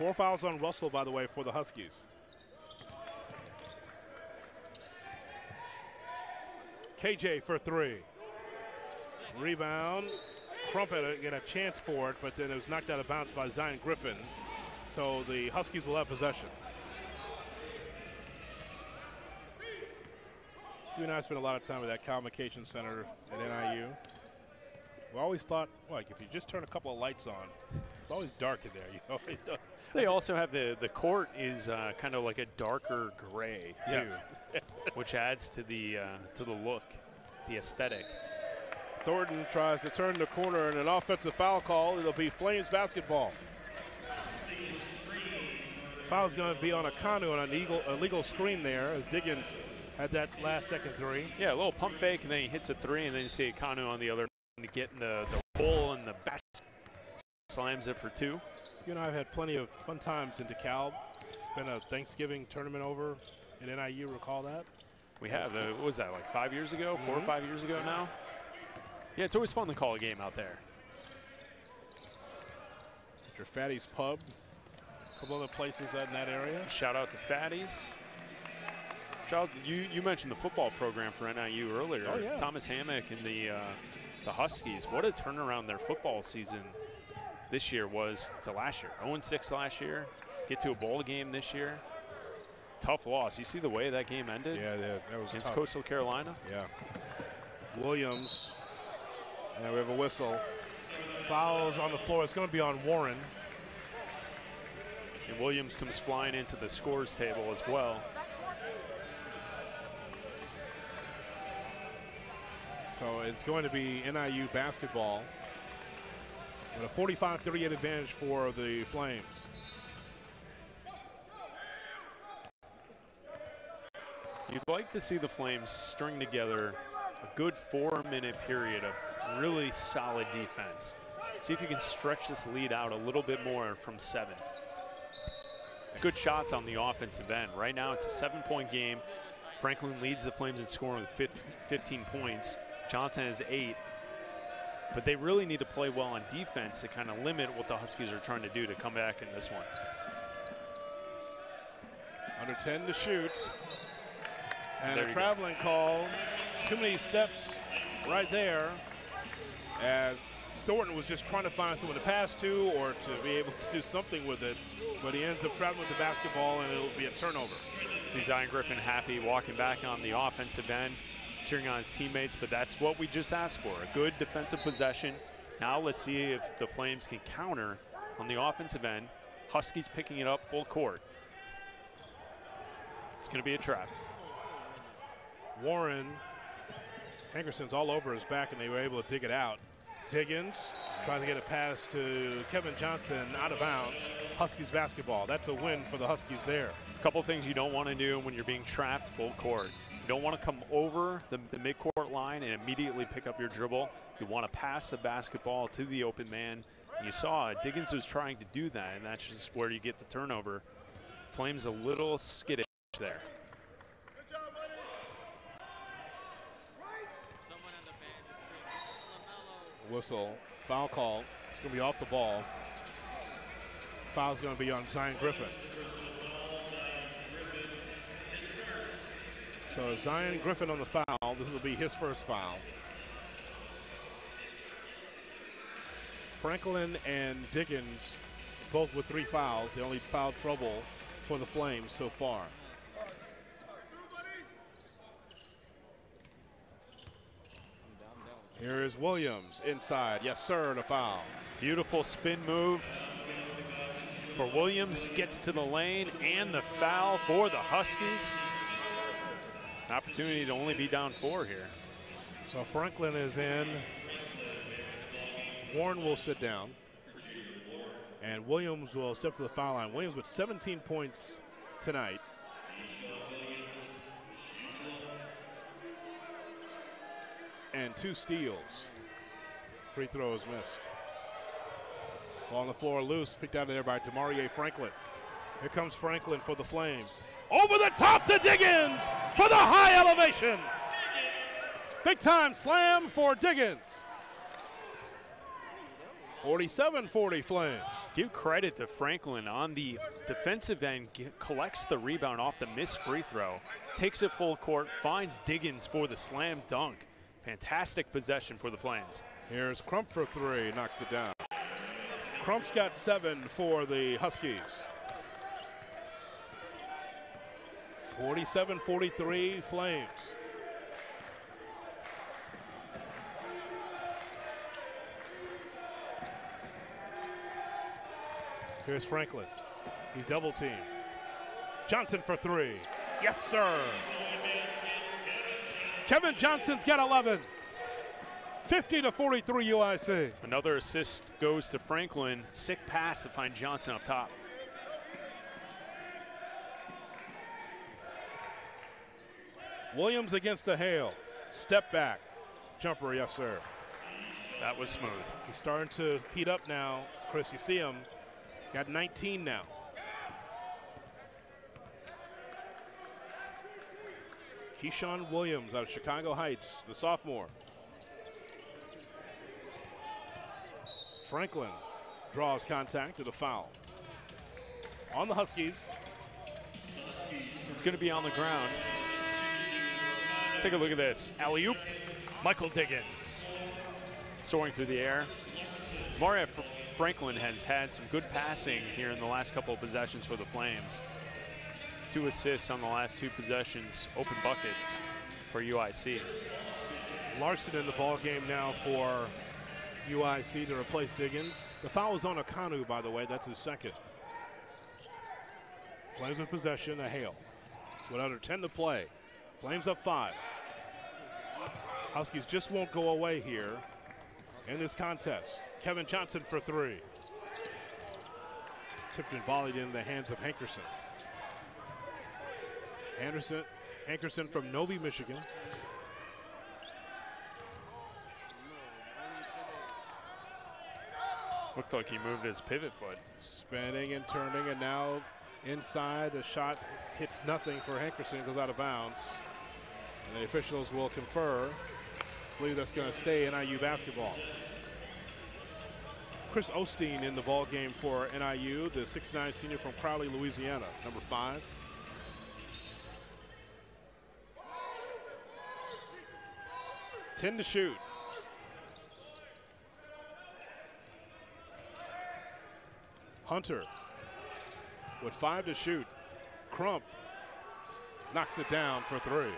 S1: Four fouls on Russell, by the way, for the Huskies. KJ for three. Rebound. Crumpet get a chance for it, but then it was knocked out of bounds by Zion Griffin. So the Huskies will have possession. You and I spent a lot of time at that convocation center at NIU. We always thought, like, if you just turn a couple of lights on, it's always dark in there. You know,
S2: They also have the the court is uh, kind of like a darker gray too,
S1: Yes.
S2: which adds to the uh, to the look, the aesthetic.
S1: Thornton tries to turn the corner and an offensive foul call. It'll be Flames basketball. Foul's going to be on Akanu on an illegal, illegal screen there as Diggins had that last second three.
S2: Yeah, a little pump fake, and then he hits a three, and then you see Kanu on the other end to get in the, the hole and the basket. Slams it for two.
S1: You and I have had plenty of fun times in DeKalb. It's been a Thanksgiving tournament over in NIU. Recall that?
S2: We have, uh, what was that, like five years ago, 4 or
S1: Mhm.
S2: five years ago now? Yeah, it's always fun to call a game out there.
S1: After Fatty's Pub, a couple other places in that area.
S2: Shout out to Fatties. Shout out, you, you mentioned the football program for NIU earlier.
S1: Oh, yeah.
S2: Thomas Hammock and the, uh, the Huskies. What a turnaround their football season this year was to last year. 0-6 last year. Get to a bowl game this year. Tough loss. You see the way that game ended
S1: Yeah, that, that was
S2: against
S1: tough.
S2: Coastal Carolina?
S1: Yeah. Williams. And we have a whistle. Fouls on the floor. It's going to be on Warren.
S2: And Williams comes flying into the scores table as well.
S1: So it's going to be NIU basketball. With a 45-38 advantage for the Flames.
S2: You'd like to see the Flames string together a good four-minute period of really solid defense. See if you can stretch this lead out a little bit more from seven. Good shots on the offensive end. Right now, it's a seven-point game. Franklin leads the Flames in scoring with 15 points. Johnson has eight. But they really need to play well on defense to kind of limit what the Huskies are trying to do to come back in this one.
S1: Under 10 to shoot. And
S2: There
S1: a
S2: you go.
S1: traveling call. Too many steps right there as Thornton was just trying to find someone to pass to or to be able to do something with it. But he ends up traveling with the basketball and it'll be a turnover.
S2: See Zion Griffin happy walking back on the offensive end. Cheering on his teammates, but that's what we just asked for a good defensive possession. Now let's see if the Flames can counter on the offensive end. Huskies picking it up full court. It's going to be a trap.
S1: Warren, Hankerson's all over his back, and they were able to dig it out. Diggins tries to get a pass to Kevin Johnson out of bounds. Huskies basketball. That's a win for the Huskies there.
S2: A couple things you don't want to do when you're being trapped full court. Don't want to come over the, the midcourt line and immediately pick up your dribble. You want to pass the basketball to the open man. You saw Diggins was trying to do that, and that's just where you get the turnover. Flames a little skittish there.
S1: Whistle, foul call. It's going to be off the ball. Foul's going to be on Zion Griffin. So Zion Griffin on the foul. This will be his first foul. Franklin and Diggins both with three fouls. The only foul trouble for the Flames so far. Here is Williams inside. Yes, sir, and a foul.
S2: Beautiful spin move for Williams. Gets to the lane and the foul for the Huskies. Opportunity to only be down four here.
S1: So Franklin is in. Warren will sit down. And Williams will step to the foul line. Williams with 17 points tonight. And two steals. Free throw is missed. Ball on the floor loose, picked out of there by Damaria Franklin. Here comes Franklin for the Flames. Over the top to Diggins for the high elevation. Big time slam for Diggins. 47-40 Flames.
S2: Give credit to Franklin on the defensive end, collects the rebound off the missed free throw, takes it full court, finds Diggins for the slam dunk. Fantastic possession for the Flames.
S1: Here's Crump for three, knocks it down. Crump's got seven for the Huskies. 47-43 Flames. Here's Franklin. He's double teamed. Johnson for three. Yes, sir. Kevin Johnson's got 11. 50 to 43 UIC.
S2: Another assist goes to Franklin. Sick pass to find Johnson up top.
S1: Williams against the Hale. Step back. Jumper, yes, sir.
S2: That was smooth.
S1: He's starting to heat up now. Chris, you see him. Got 19 now. Keyshawn Williams out of Chicago Heights, the sophomore. Franklin draws contact to the foul. On the Huskies.
S2: It's going to be on the ground. Take a look at this. Alley oop. Michael Diggins soaring through the air. Maria Franklin has had some good passing here in the last couple of possessions for the Flames. Two assists on the last two possessions, open buckets for UIC.
S1: Larson in the ball game now for UIC to replace Diggins. The foul is on Akanu, by the way. That's his second. Flames with possession, a Hale. With under 10 to play. Flames up five. Huskies just won't go away here in this contest. Kevin Johnson for three. Tipped and volleyed in the hands of Hankerson. Anderson, Hankerson from Novi, Michigan.
S2: Looked like he moved his pivot foot.
S1: Spinning and turning, and now inside. The shot hits nothing for Hankerson, goes out of bounds. And the officials will confer. I believe that's going to stay NIU basketball. Chris Osteen in the ball game for NIU, the 6'9 senior from Crowley, Louisiana, number five. Ten to shoot. Hunter with five to shoot. Crump knocks it down for three.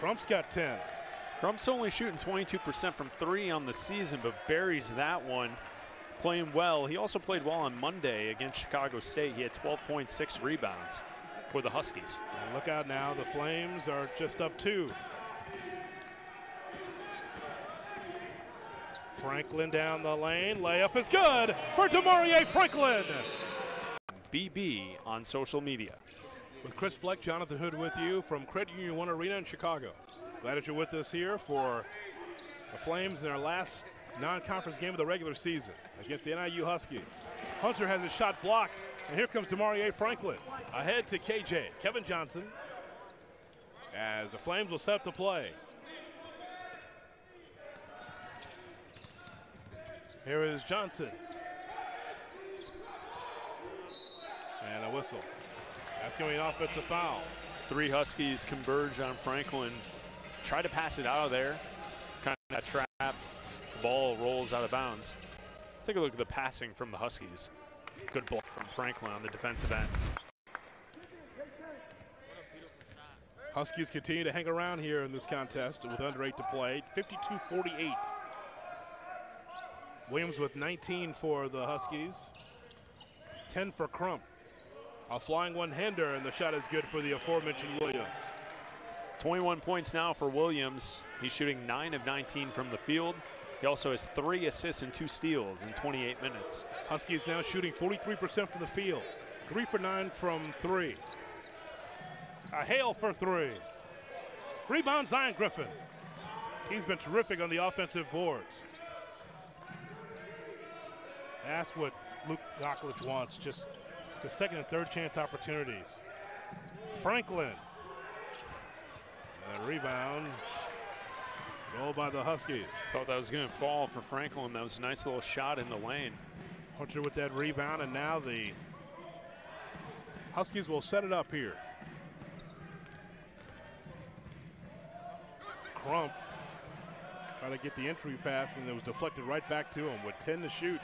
S1: Crump's got 10.
S2: Crump's only shooting 22% from three on the season, but buries that one. Playing well. He also played well on Monday against Chicago State. He had 12.6 rebounds for the Huskies.
S1: And look out now, the Flames are just up two. Franklin down the lane. Layup is good for Damaria Franklin.
S2: BB on social media.
S1: With Chris Bleck, Jonathan Hood with you from Credit Union One Arena in Chicago. Glad that you're with us here for the Flames in their last non-conference game of the regular season against the NIU Huskies. Hunter has his shot blocked, and here comes Damaria Franklin. Ahead to KJ, Kevin Johnson, as the Flames will set up the play. Here is Johnson. And a whistle. That's going to be an offensive foul.
S2: Three Huskies converge on Franklin. Try to pass it out of there. Kind of trapped. The ball rolls out of bounds. Take a look at the passing from the Huskies. Good block from Franklin on the defensive end.
S1: Huskies continue to hang around here in this contest with under eight to play. 52-48. Williams with 19 for the Huskies. 10 for Crump. A flying one-hander, and the shot is good for the aforementioned Williams.
S2: 21 points now for Williams. He's shooting 9 of 19 from the field. He also has three assists and two steals in 28 minutes.
S1: Huskies now shooting 43% from the field. Three for nine from three. A Hale for three. Rebound Zion Griffin. He's been terrific on the offensive boards. That's what Luke Yaklich wants, just the second and third chance opportunities. Franklin. And rebound. Goal by the Huskies.
S2: Thought that was going to fall for Franklin. That was a nice little shot in the lane.
S1: Hunter with that rebound, and now the Huskies will set it up here. Crump trying to get the entry pass, and it was deflected right back to him with 10 to shoot.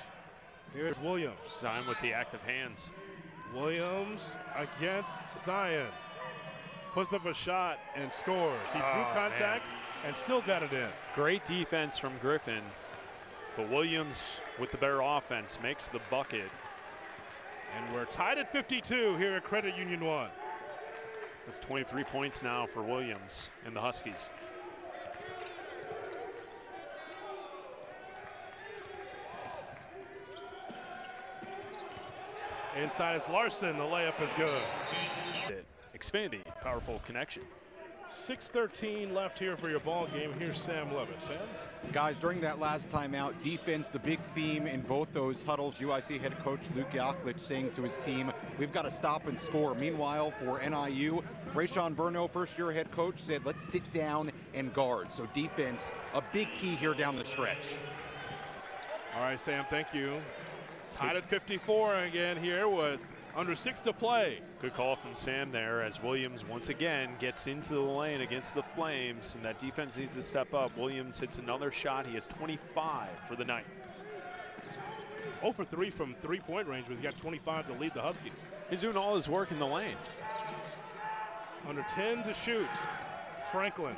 S1: Here's Williams.
S2: Zion with the active hands.
S1: Williams against Zion. Puts up a shot and scores. He drew
S2: Oh,
S1: contact and still got it in.
S2: Great defense from Griffin. But Williams, with the better offense, makes the bucket.
S1: And we're tied at 52 here at Credit Union One.
S2: That's 23 points now for Williams and the Huskies.
S1: Inside is Larson. The layup is good.
S2: Xfinity, powerful connection.
S1: 6.13 left here for your ball game. Here's Sam Levitt. Sam?
S3: Guys, during that last timeout, defense, the big theme in both those huddles, UIC head coach Luke Yaklich saying to his team, we've got to stop and score. Meanwhile, for NIU, Rashon Burno, first year head coach, said, let's sit down and guard. So defense, a big key here down the stretch.
S1: All right, Sam, thank you. Tied at 54 again here with under six to play.
S2: Good call from Sam there as Williams once again gets into the lane against the Flames, and that defense needs to step up. Williams hits another shot. He has 25 for the night.
S1: 0 for 3 from three-point range, but he's got 25 to lead the Huskies.
S2: He's doing all his work in the lane.
S1: Under 10 to shoot. Franklin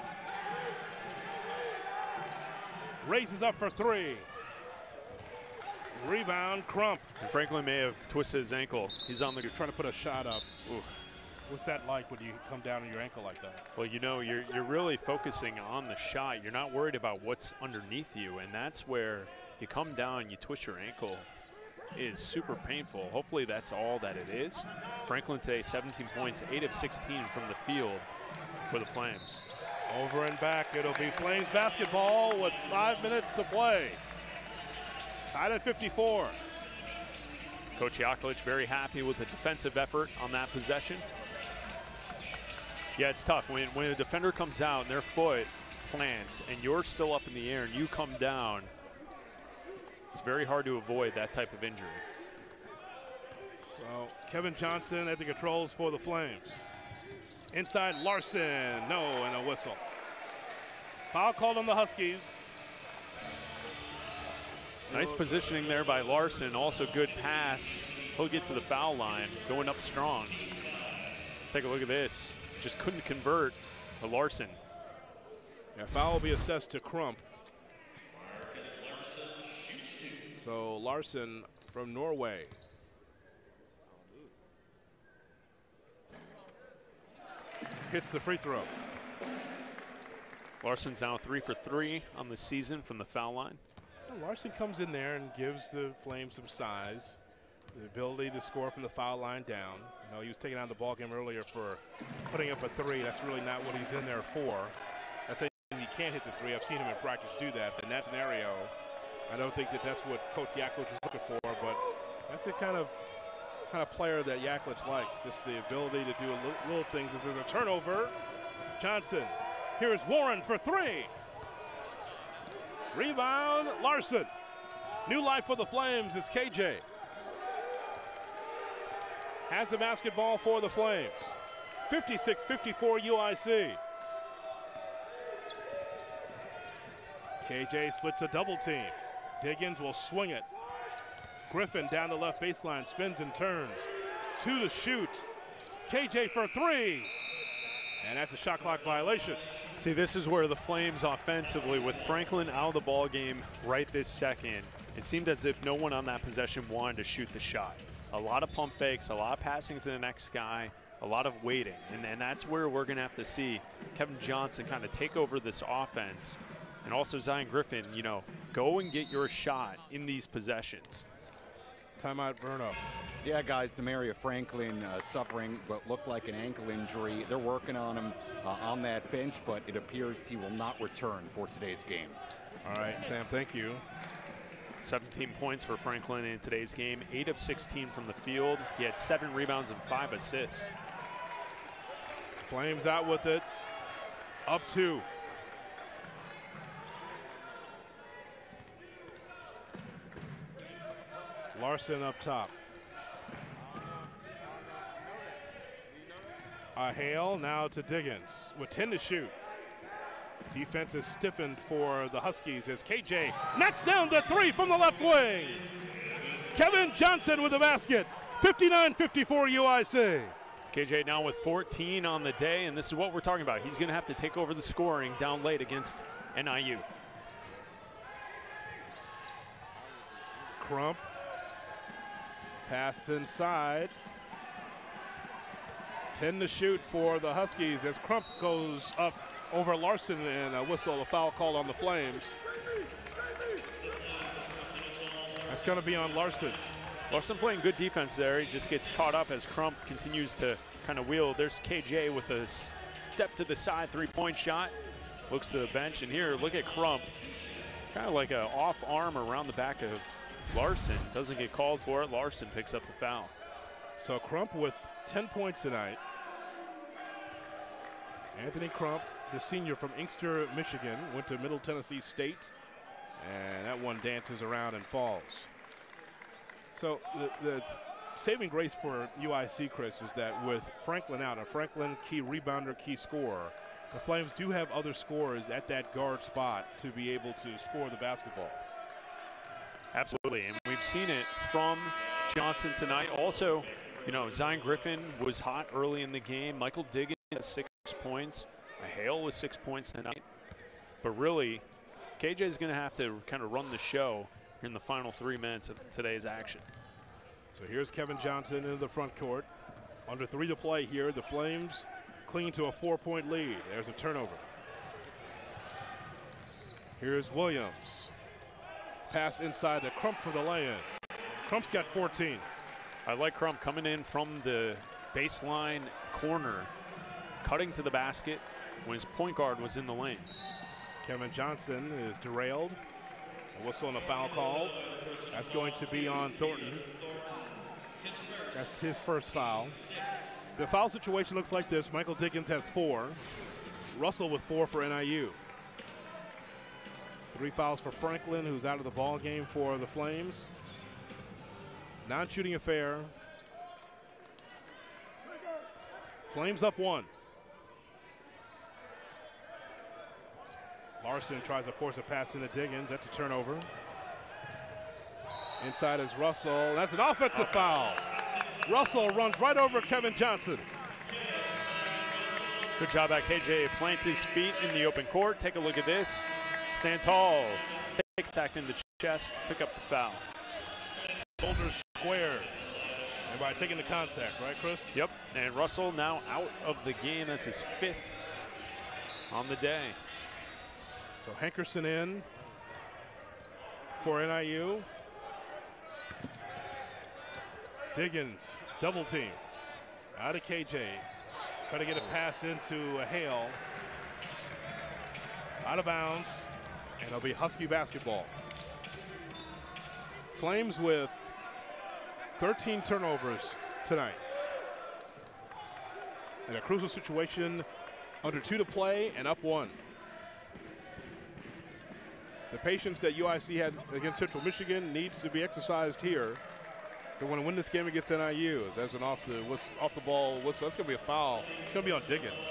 S1: raises up for three. Rebound, Crump.
S2: And Franklin may have twisted his ankle. He's on the.
S1: You're Trying to put a shot up.
S2: Ooh.
S1: What's that like when you come down on your ankle like that?
S2: Well, you know, you're you're really focusing on the shot. You're not worried about what's underneath you, and that's where you come down, you twist your ankle. It is super painful. Hopefully, that's all that it is. Franklin today, 17 points, 8 of 16 from the field for the Flames.
S1: Over and back, it'll be Flames basketball with five minutes to play. Tied at 54.
S2: Coach Yaklich very happy with the defensive effort on that possession. Yeah, it's tough when when a defender comes out and their foot plants and you're still up in the air and you come down. It's very hard to avoid that type of injury.
S1: So Kevin Johnson at the controls for the Flames. Inside Larson, no, and a whistle. Foul called on the Huskies.
S2: Nice positioning there by Larson. Also good pass. He'll get to the foul line, going up strong. Take a look at this. Just couldn't convert to Larson.
S1: A foul will be assessed to Crump. So Larson from Norway. Hits the free throw.
S2: Larson's now three for three on the season from the foul line.
S1: Larson comes in there and gives the Flames some size, the ability to score from the foul line down. You know, he was taking out the ball game earlier for putting up a three. That's really not what he's in there for. That's saying he can't hit the three. I've seen him in practice do that. In that scenario, I don't think that that's what Coach Yaklich is looking for. But that's the kind of kind of player that Yaklich likes. Just the ability to do little, little things. This is a turnover. Johnson. Here's Warren for three. Rebound, Larson. New life for the Flames is KJ. Has the basketball for the Flames. 56 54 UIC. KJ splits a double team. Diggins will swing it. Griffin down the left baseline, spins and turns. Two to shoot. KJ for three. And that's a shot clock violation.
S2: See, this is where the Flames offensively, with Franklin out of the ball game right this second, it seemed as if no one on that possession wanted to shoot the shot. A lot of pump fakes, a lot of passing to the next guy, a lot of waiting. And, and that's where we're going to have to see Kevin Johnson kind of take over this offense. And also Zion Griffin, you know, go and get your shot in these possessions.
S1: Timeout, Burno.
S3: Yeah, guys, Damaria Franklin uh, suffering what looked like an ankle injury. They're working on him uh, on that bench, but it appears he will not return for today's game.
S1: All right, Sam, thank you.
S2: 17 points for Franklin in today's game, 8 of 16 from the field. He had 7 rebounds and 5 assists.
S1: Flames out with it. Up two. Larson up top. A Hale now to Diggins with 10 to shoot. Defense is stiffened for the Huskies as KJ knocks down the three from the left wing. Kevin Johnson with the basket. 59 54 UIC.
S2: KJ now with 14 on the day, and this is what we're talking about. He's going to have to take over the scoring down late against NIU.
S1: Crump. Pass inside. 10 to shoot for the Huskies as Crump goes up over Larson and a whistle, a foul called on the Flames. That's going to be on Larson.
S2: Larson playing good defense there. He just gets caught up as Crump continues to kind of wheel. There's KJ with a step to the side three-point shot. Looks to the bench, and here, look at Crump. Kind of like an off arm around the back of Larson. Doesn't get called for it. Larson picks up the foul.
S1: So Crump with 10 points tonight. Anthony Crump, the senior from Inkster, Michigan, went to Middle Tennessee State, and that one dances around and falls. So the, the saving grace for UIC, Chris, is that with Franklin out, a Franklin key rebounder, key scorer, the Flames do have other scorers at that guard spot to be able to score the basketball.
S2: Absolutely, and we've seen it from Johnson tonight. Also, you know, Zion Griffin was hot early in the game. Michael Diggins has six points. Hale with six points tonight. But really, KJ is going to have to kind of run the show in the final three minutes of today's action.
S1: So here's Kevin Johnson into the front court. Under three to play here. The Flames cling to a four-point lead. There's a turnover. Here's Williams. Pass inside to Crump for the lay-in. Crump's got 14.
S2: I like Crump coming in from the baseline corner, cutting to the basket when his point guard was in the lane.
S1: Kevin Johnson is derailed. A whistle and a foul call. That's going to be on Thornton. That's his first foul. The foul situation looks like this. Michael Diggins has four. Russell with four for NIU. Three fouls for Franklin, who's out of the ball game for the Flames. Non-shooting affair. Flames up one. Larson tries to force a pass into Diggins. That's a turnover. Inside is Russell. That's an offensive foul. Russell runs right over Kevin Johnson.
S2: Good job by KJ. Plants his feet in the open court. Take a look at this. Stand tall. Take contact in the chest. Pick up the foul.
S1: Shoulders square. And by taking the contact, right, Chris?
S2: Yep. And Russell now out of the game. That's his fifth on the day.
S1: So Hankerson in for NIU. Diggins, double team. Out of KJ. Try to get a pass into a Hale. Out of bounds. And it'll be Husky basketball. Flames with 13 turnovers tonight. In a crucial situation, under two to play and up one. The patience that UIC had against Central Michigan needs to be exercised here. They want to win this game against NIU. As an off the off the ball whistle. That's going to be a foul. It's going to be on Diggins.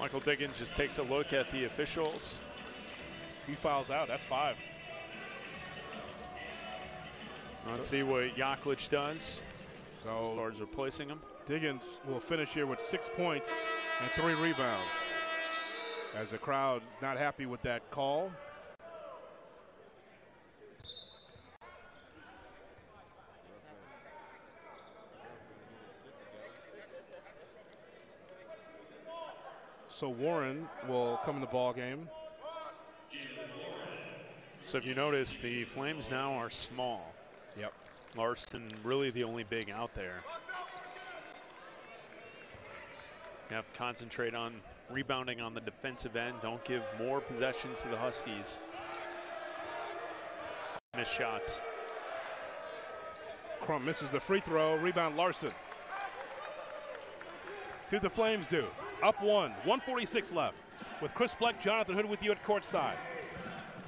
S2: Michael Diggins just takes a look at the officials.
S1: He fouls out. That's five.
S2: Let's see what Yaklich does
S1: So
S2: as far as replacing him.
S1: Diggins will finish here with six points and three rebounds. As the crowd not happy with that call. So Warren will come in the ball game.
S2: So if you notice, the Flames now are small.
S1: Yep.
S2: Larson really the only big out there. You have to concentrate on rebounding on the defensive end. Don't give more possessions to the Huskies. Miss shots.
S1: Crump misses the free throw. Rebound Larson. See what the Flames do. Up one, 146 left. With Chris Bleck, Jonathan Hood with you at courtside.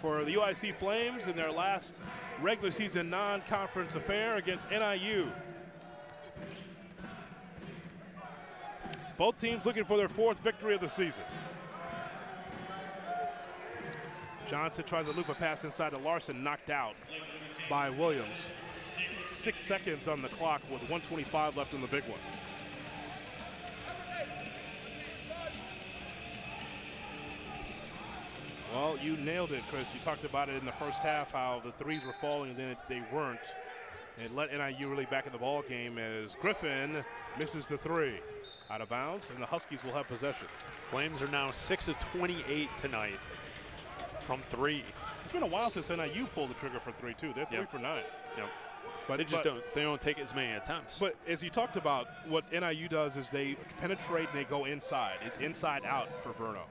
S1: For the UIC Flames in their last regular season non-conference affair against NIU. Both teams looking for their fourth victory of the season. Johnson tries to loop a pass inside to Larson, knocked out by Williams. Six seconds on the clock with 125 left in the big one. Well, you nailed it, Chris. You talked about it in the first half, how the threes were falling and then it, they weren't. It let NIU really back in the ball game as Griffin misses the three. Out of bounds, and the Huskies will have possession.
S2: Flames are now 6 of 28 tonight from three.
S1: It's been a while since NIU pulled the trigger for three, too. They're three
S2: Yep.
S1: for nine.
S2: Yep.
S1: But
S2: They just
S1: but-
S2: don't they don't take as many attempts.
S1: But as you talked about, what NIU does is they penetrate and they go inside. It's inside out for Burno.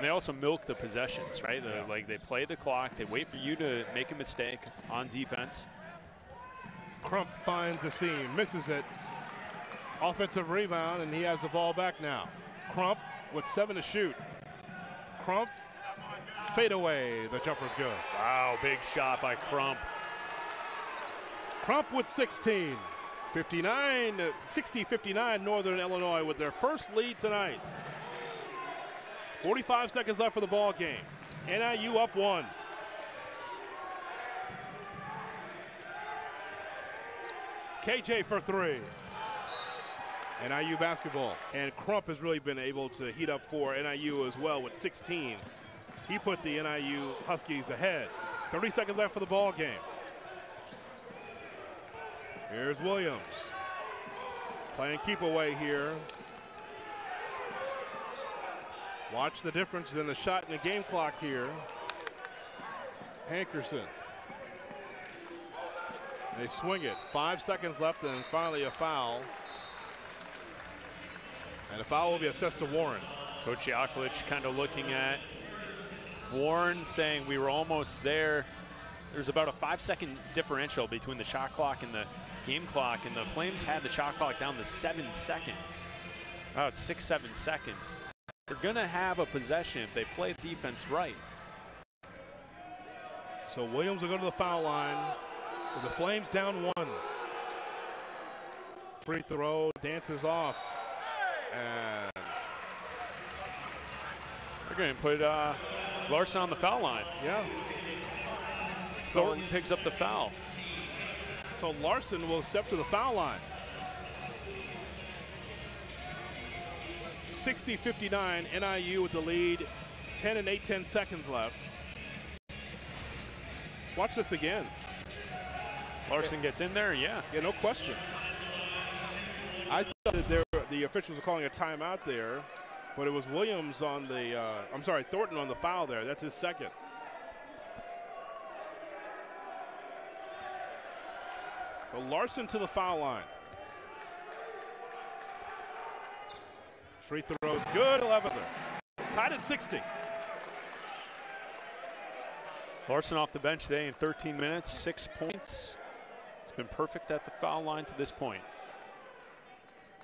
S2: And they also milk the possessions, right? The- like they play the clock, they wait for you to make a mistake on defense.
S1: Crump finds a seam, misses it. Offensive rebound, and he has the ball back now. Crump with seven to shoot. Crump, fade away. The jumper's good.
S2: Wow, big shot by Crump.
S1: Crump with 16. 59, 60 59 Northern Illinois with their first lead tonight. 45 seconds left for the ball game. NIU up one. KJ for three. NIU basketball. And Crump has really been able to heat up for NIU as well with 16. He put the NIU Huskies ahead. 30 seconds left for the ball game. Here's Williams. Playing keep away here. Watch the difference in the shot and the game clock here. Hankerson. They swing it. Five seconds left and finally a foul. And a foul will be assessed to Warren.
S2: Coach Yaklich kind of looking at Warren saying we were almost there. There's about a five second differential between the shot clock and the game clock, and the Flames had the shot clock down to seven seconds. About six, seven seconds. They're going to have a possession if they play defense right.
S1: So Williams will go to the foul line. With the Flames down one. Free throw dances off. And
S2: They're going to put uh, Larson on the foul line.
S1: yeah. So,
S2: Thornton picks up the foul.
S1: so Larson will step to the foul line. 60-59, NIU with the lead, 10 and 8 10 seconds left. Let's watch this again.
S2: Larson gets in there, yeah.
S1: Yeah, no question. I thought that there, the officials were calling a timeout there, but it was Williams on the, uh, I'm sorry, Thornton on the foul there. That's his second. So Larson to the foul line. Free throws good, 11th. Tied at 60.
S2: Larson off the bench today in 13 minutes, six points. It's been perfect at the foul line to this point.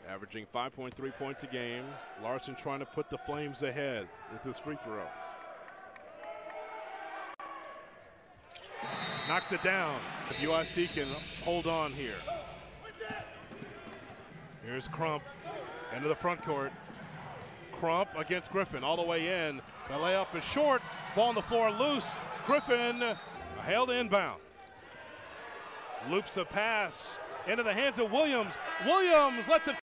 S1: Averaging 5.3 points a game. Larson trying to put the Flames ahead with this free throw. Knocks it down. If UIC can hold on here. Here's Crump into the front court. Crump against Griffin all the way in. The layup is short. Ball on the floor loose. Griffin held inbound. Loops a pass into the hands of Williams. Williams lets it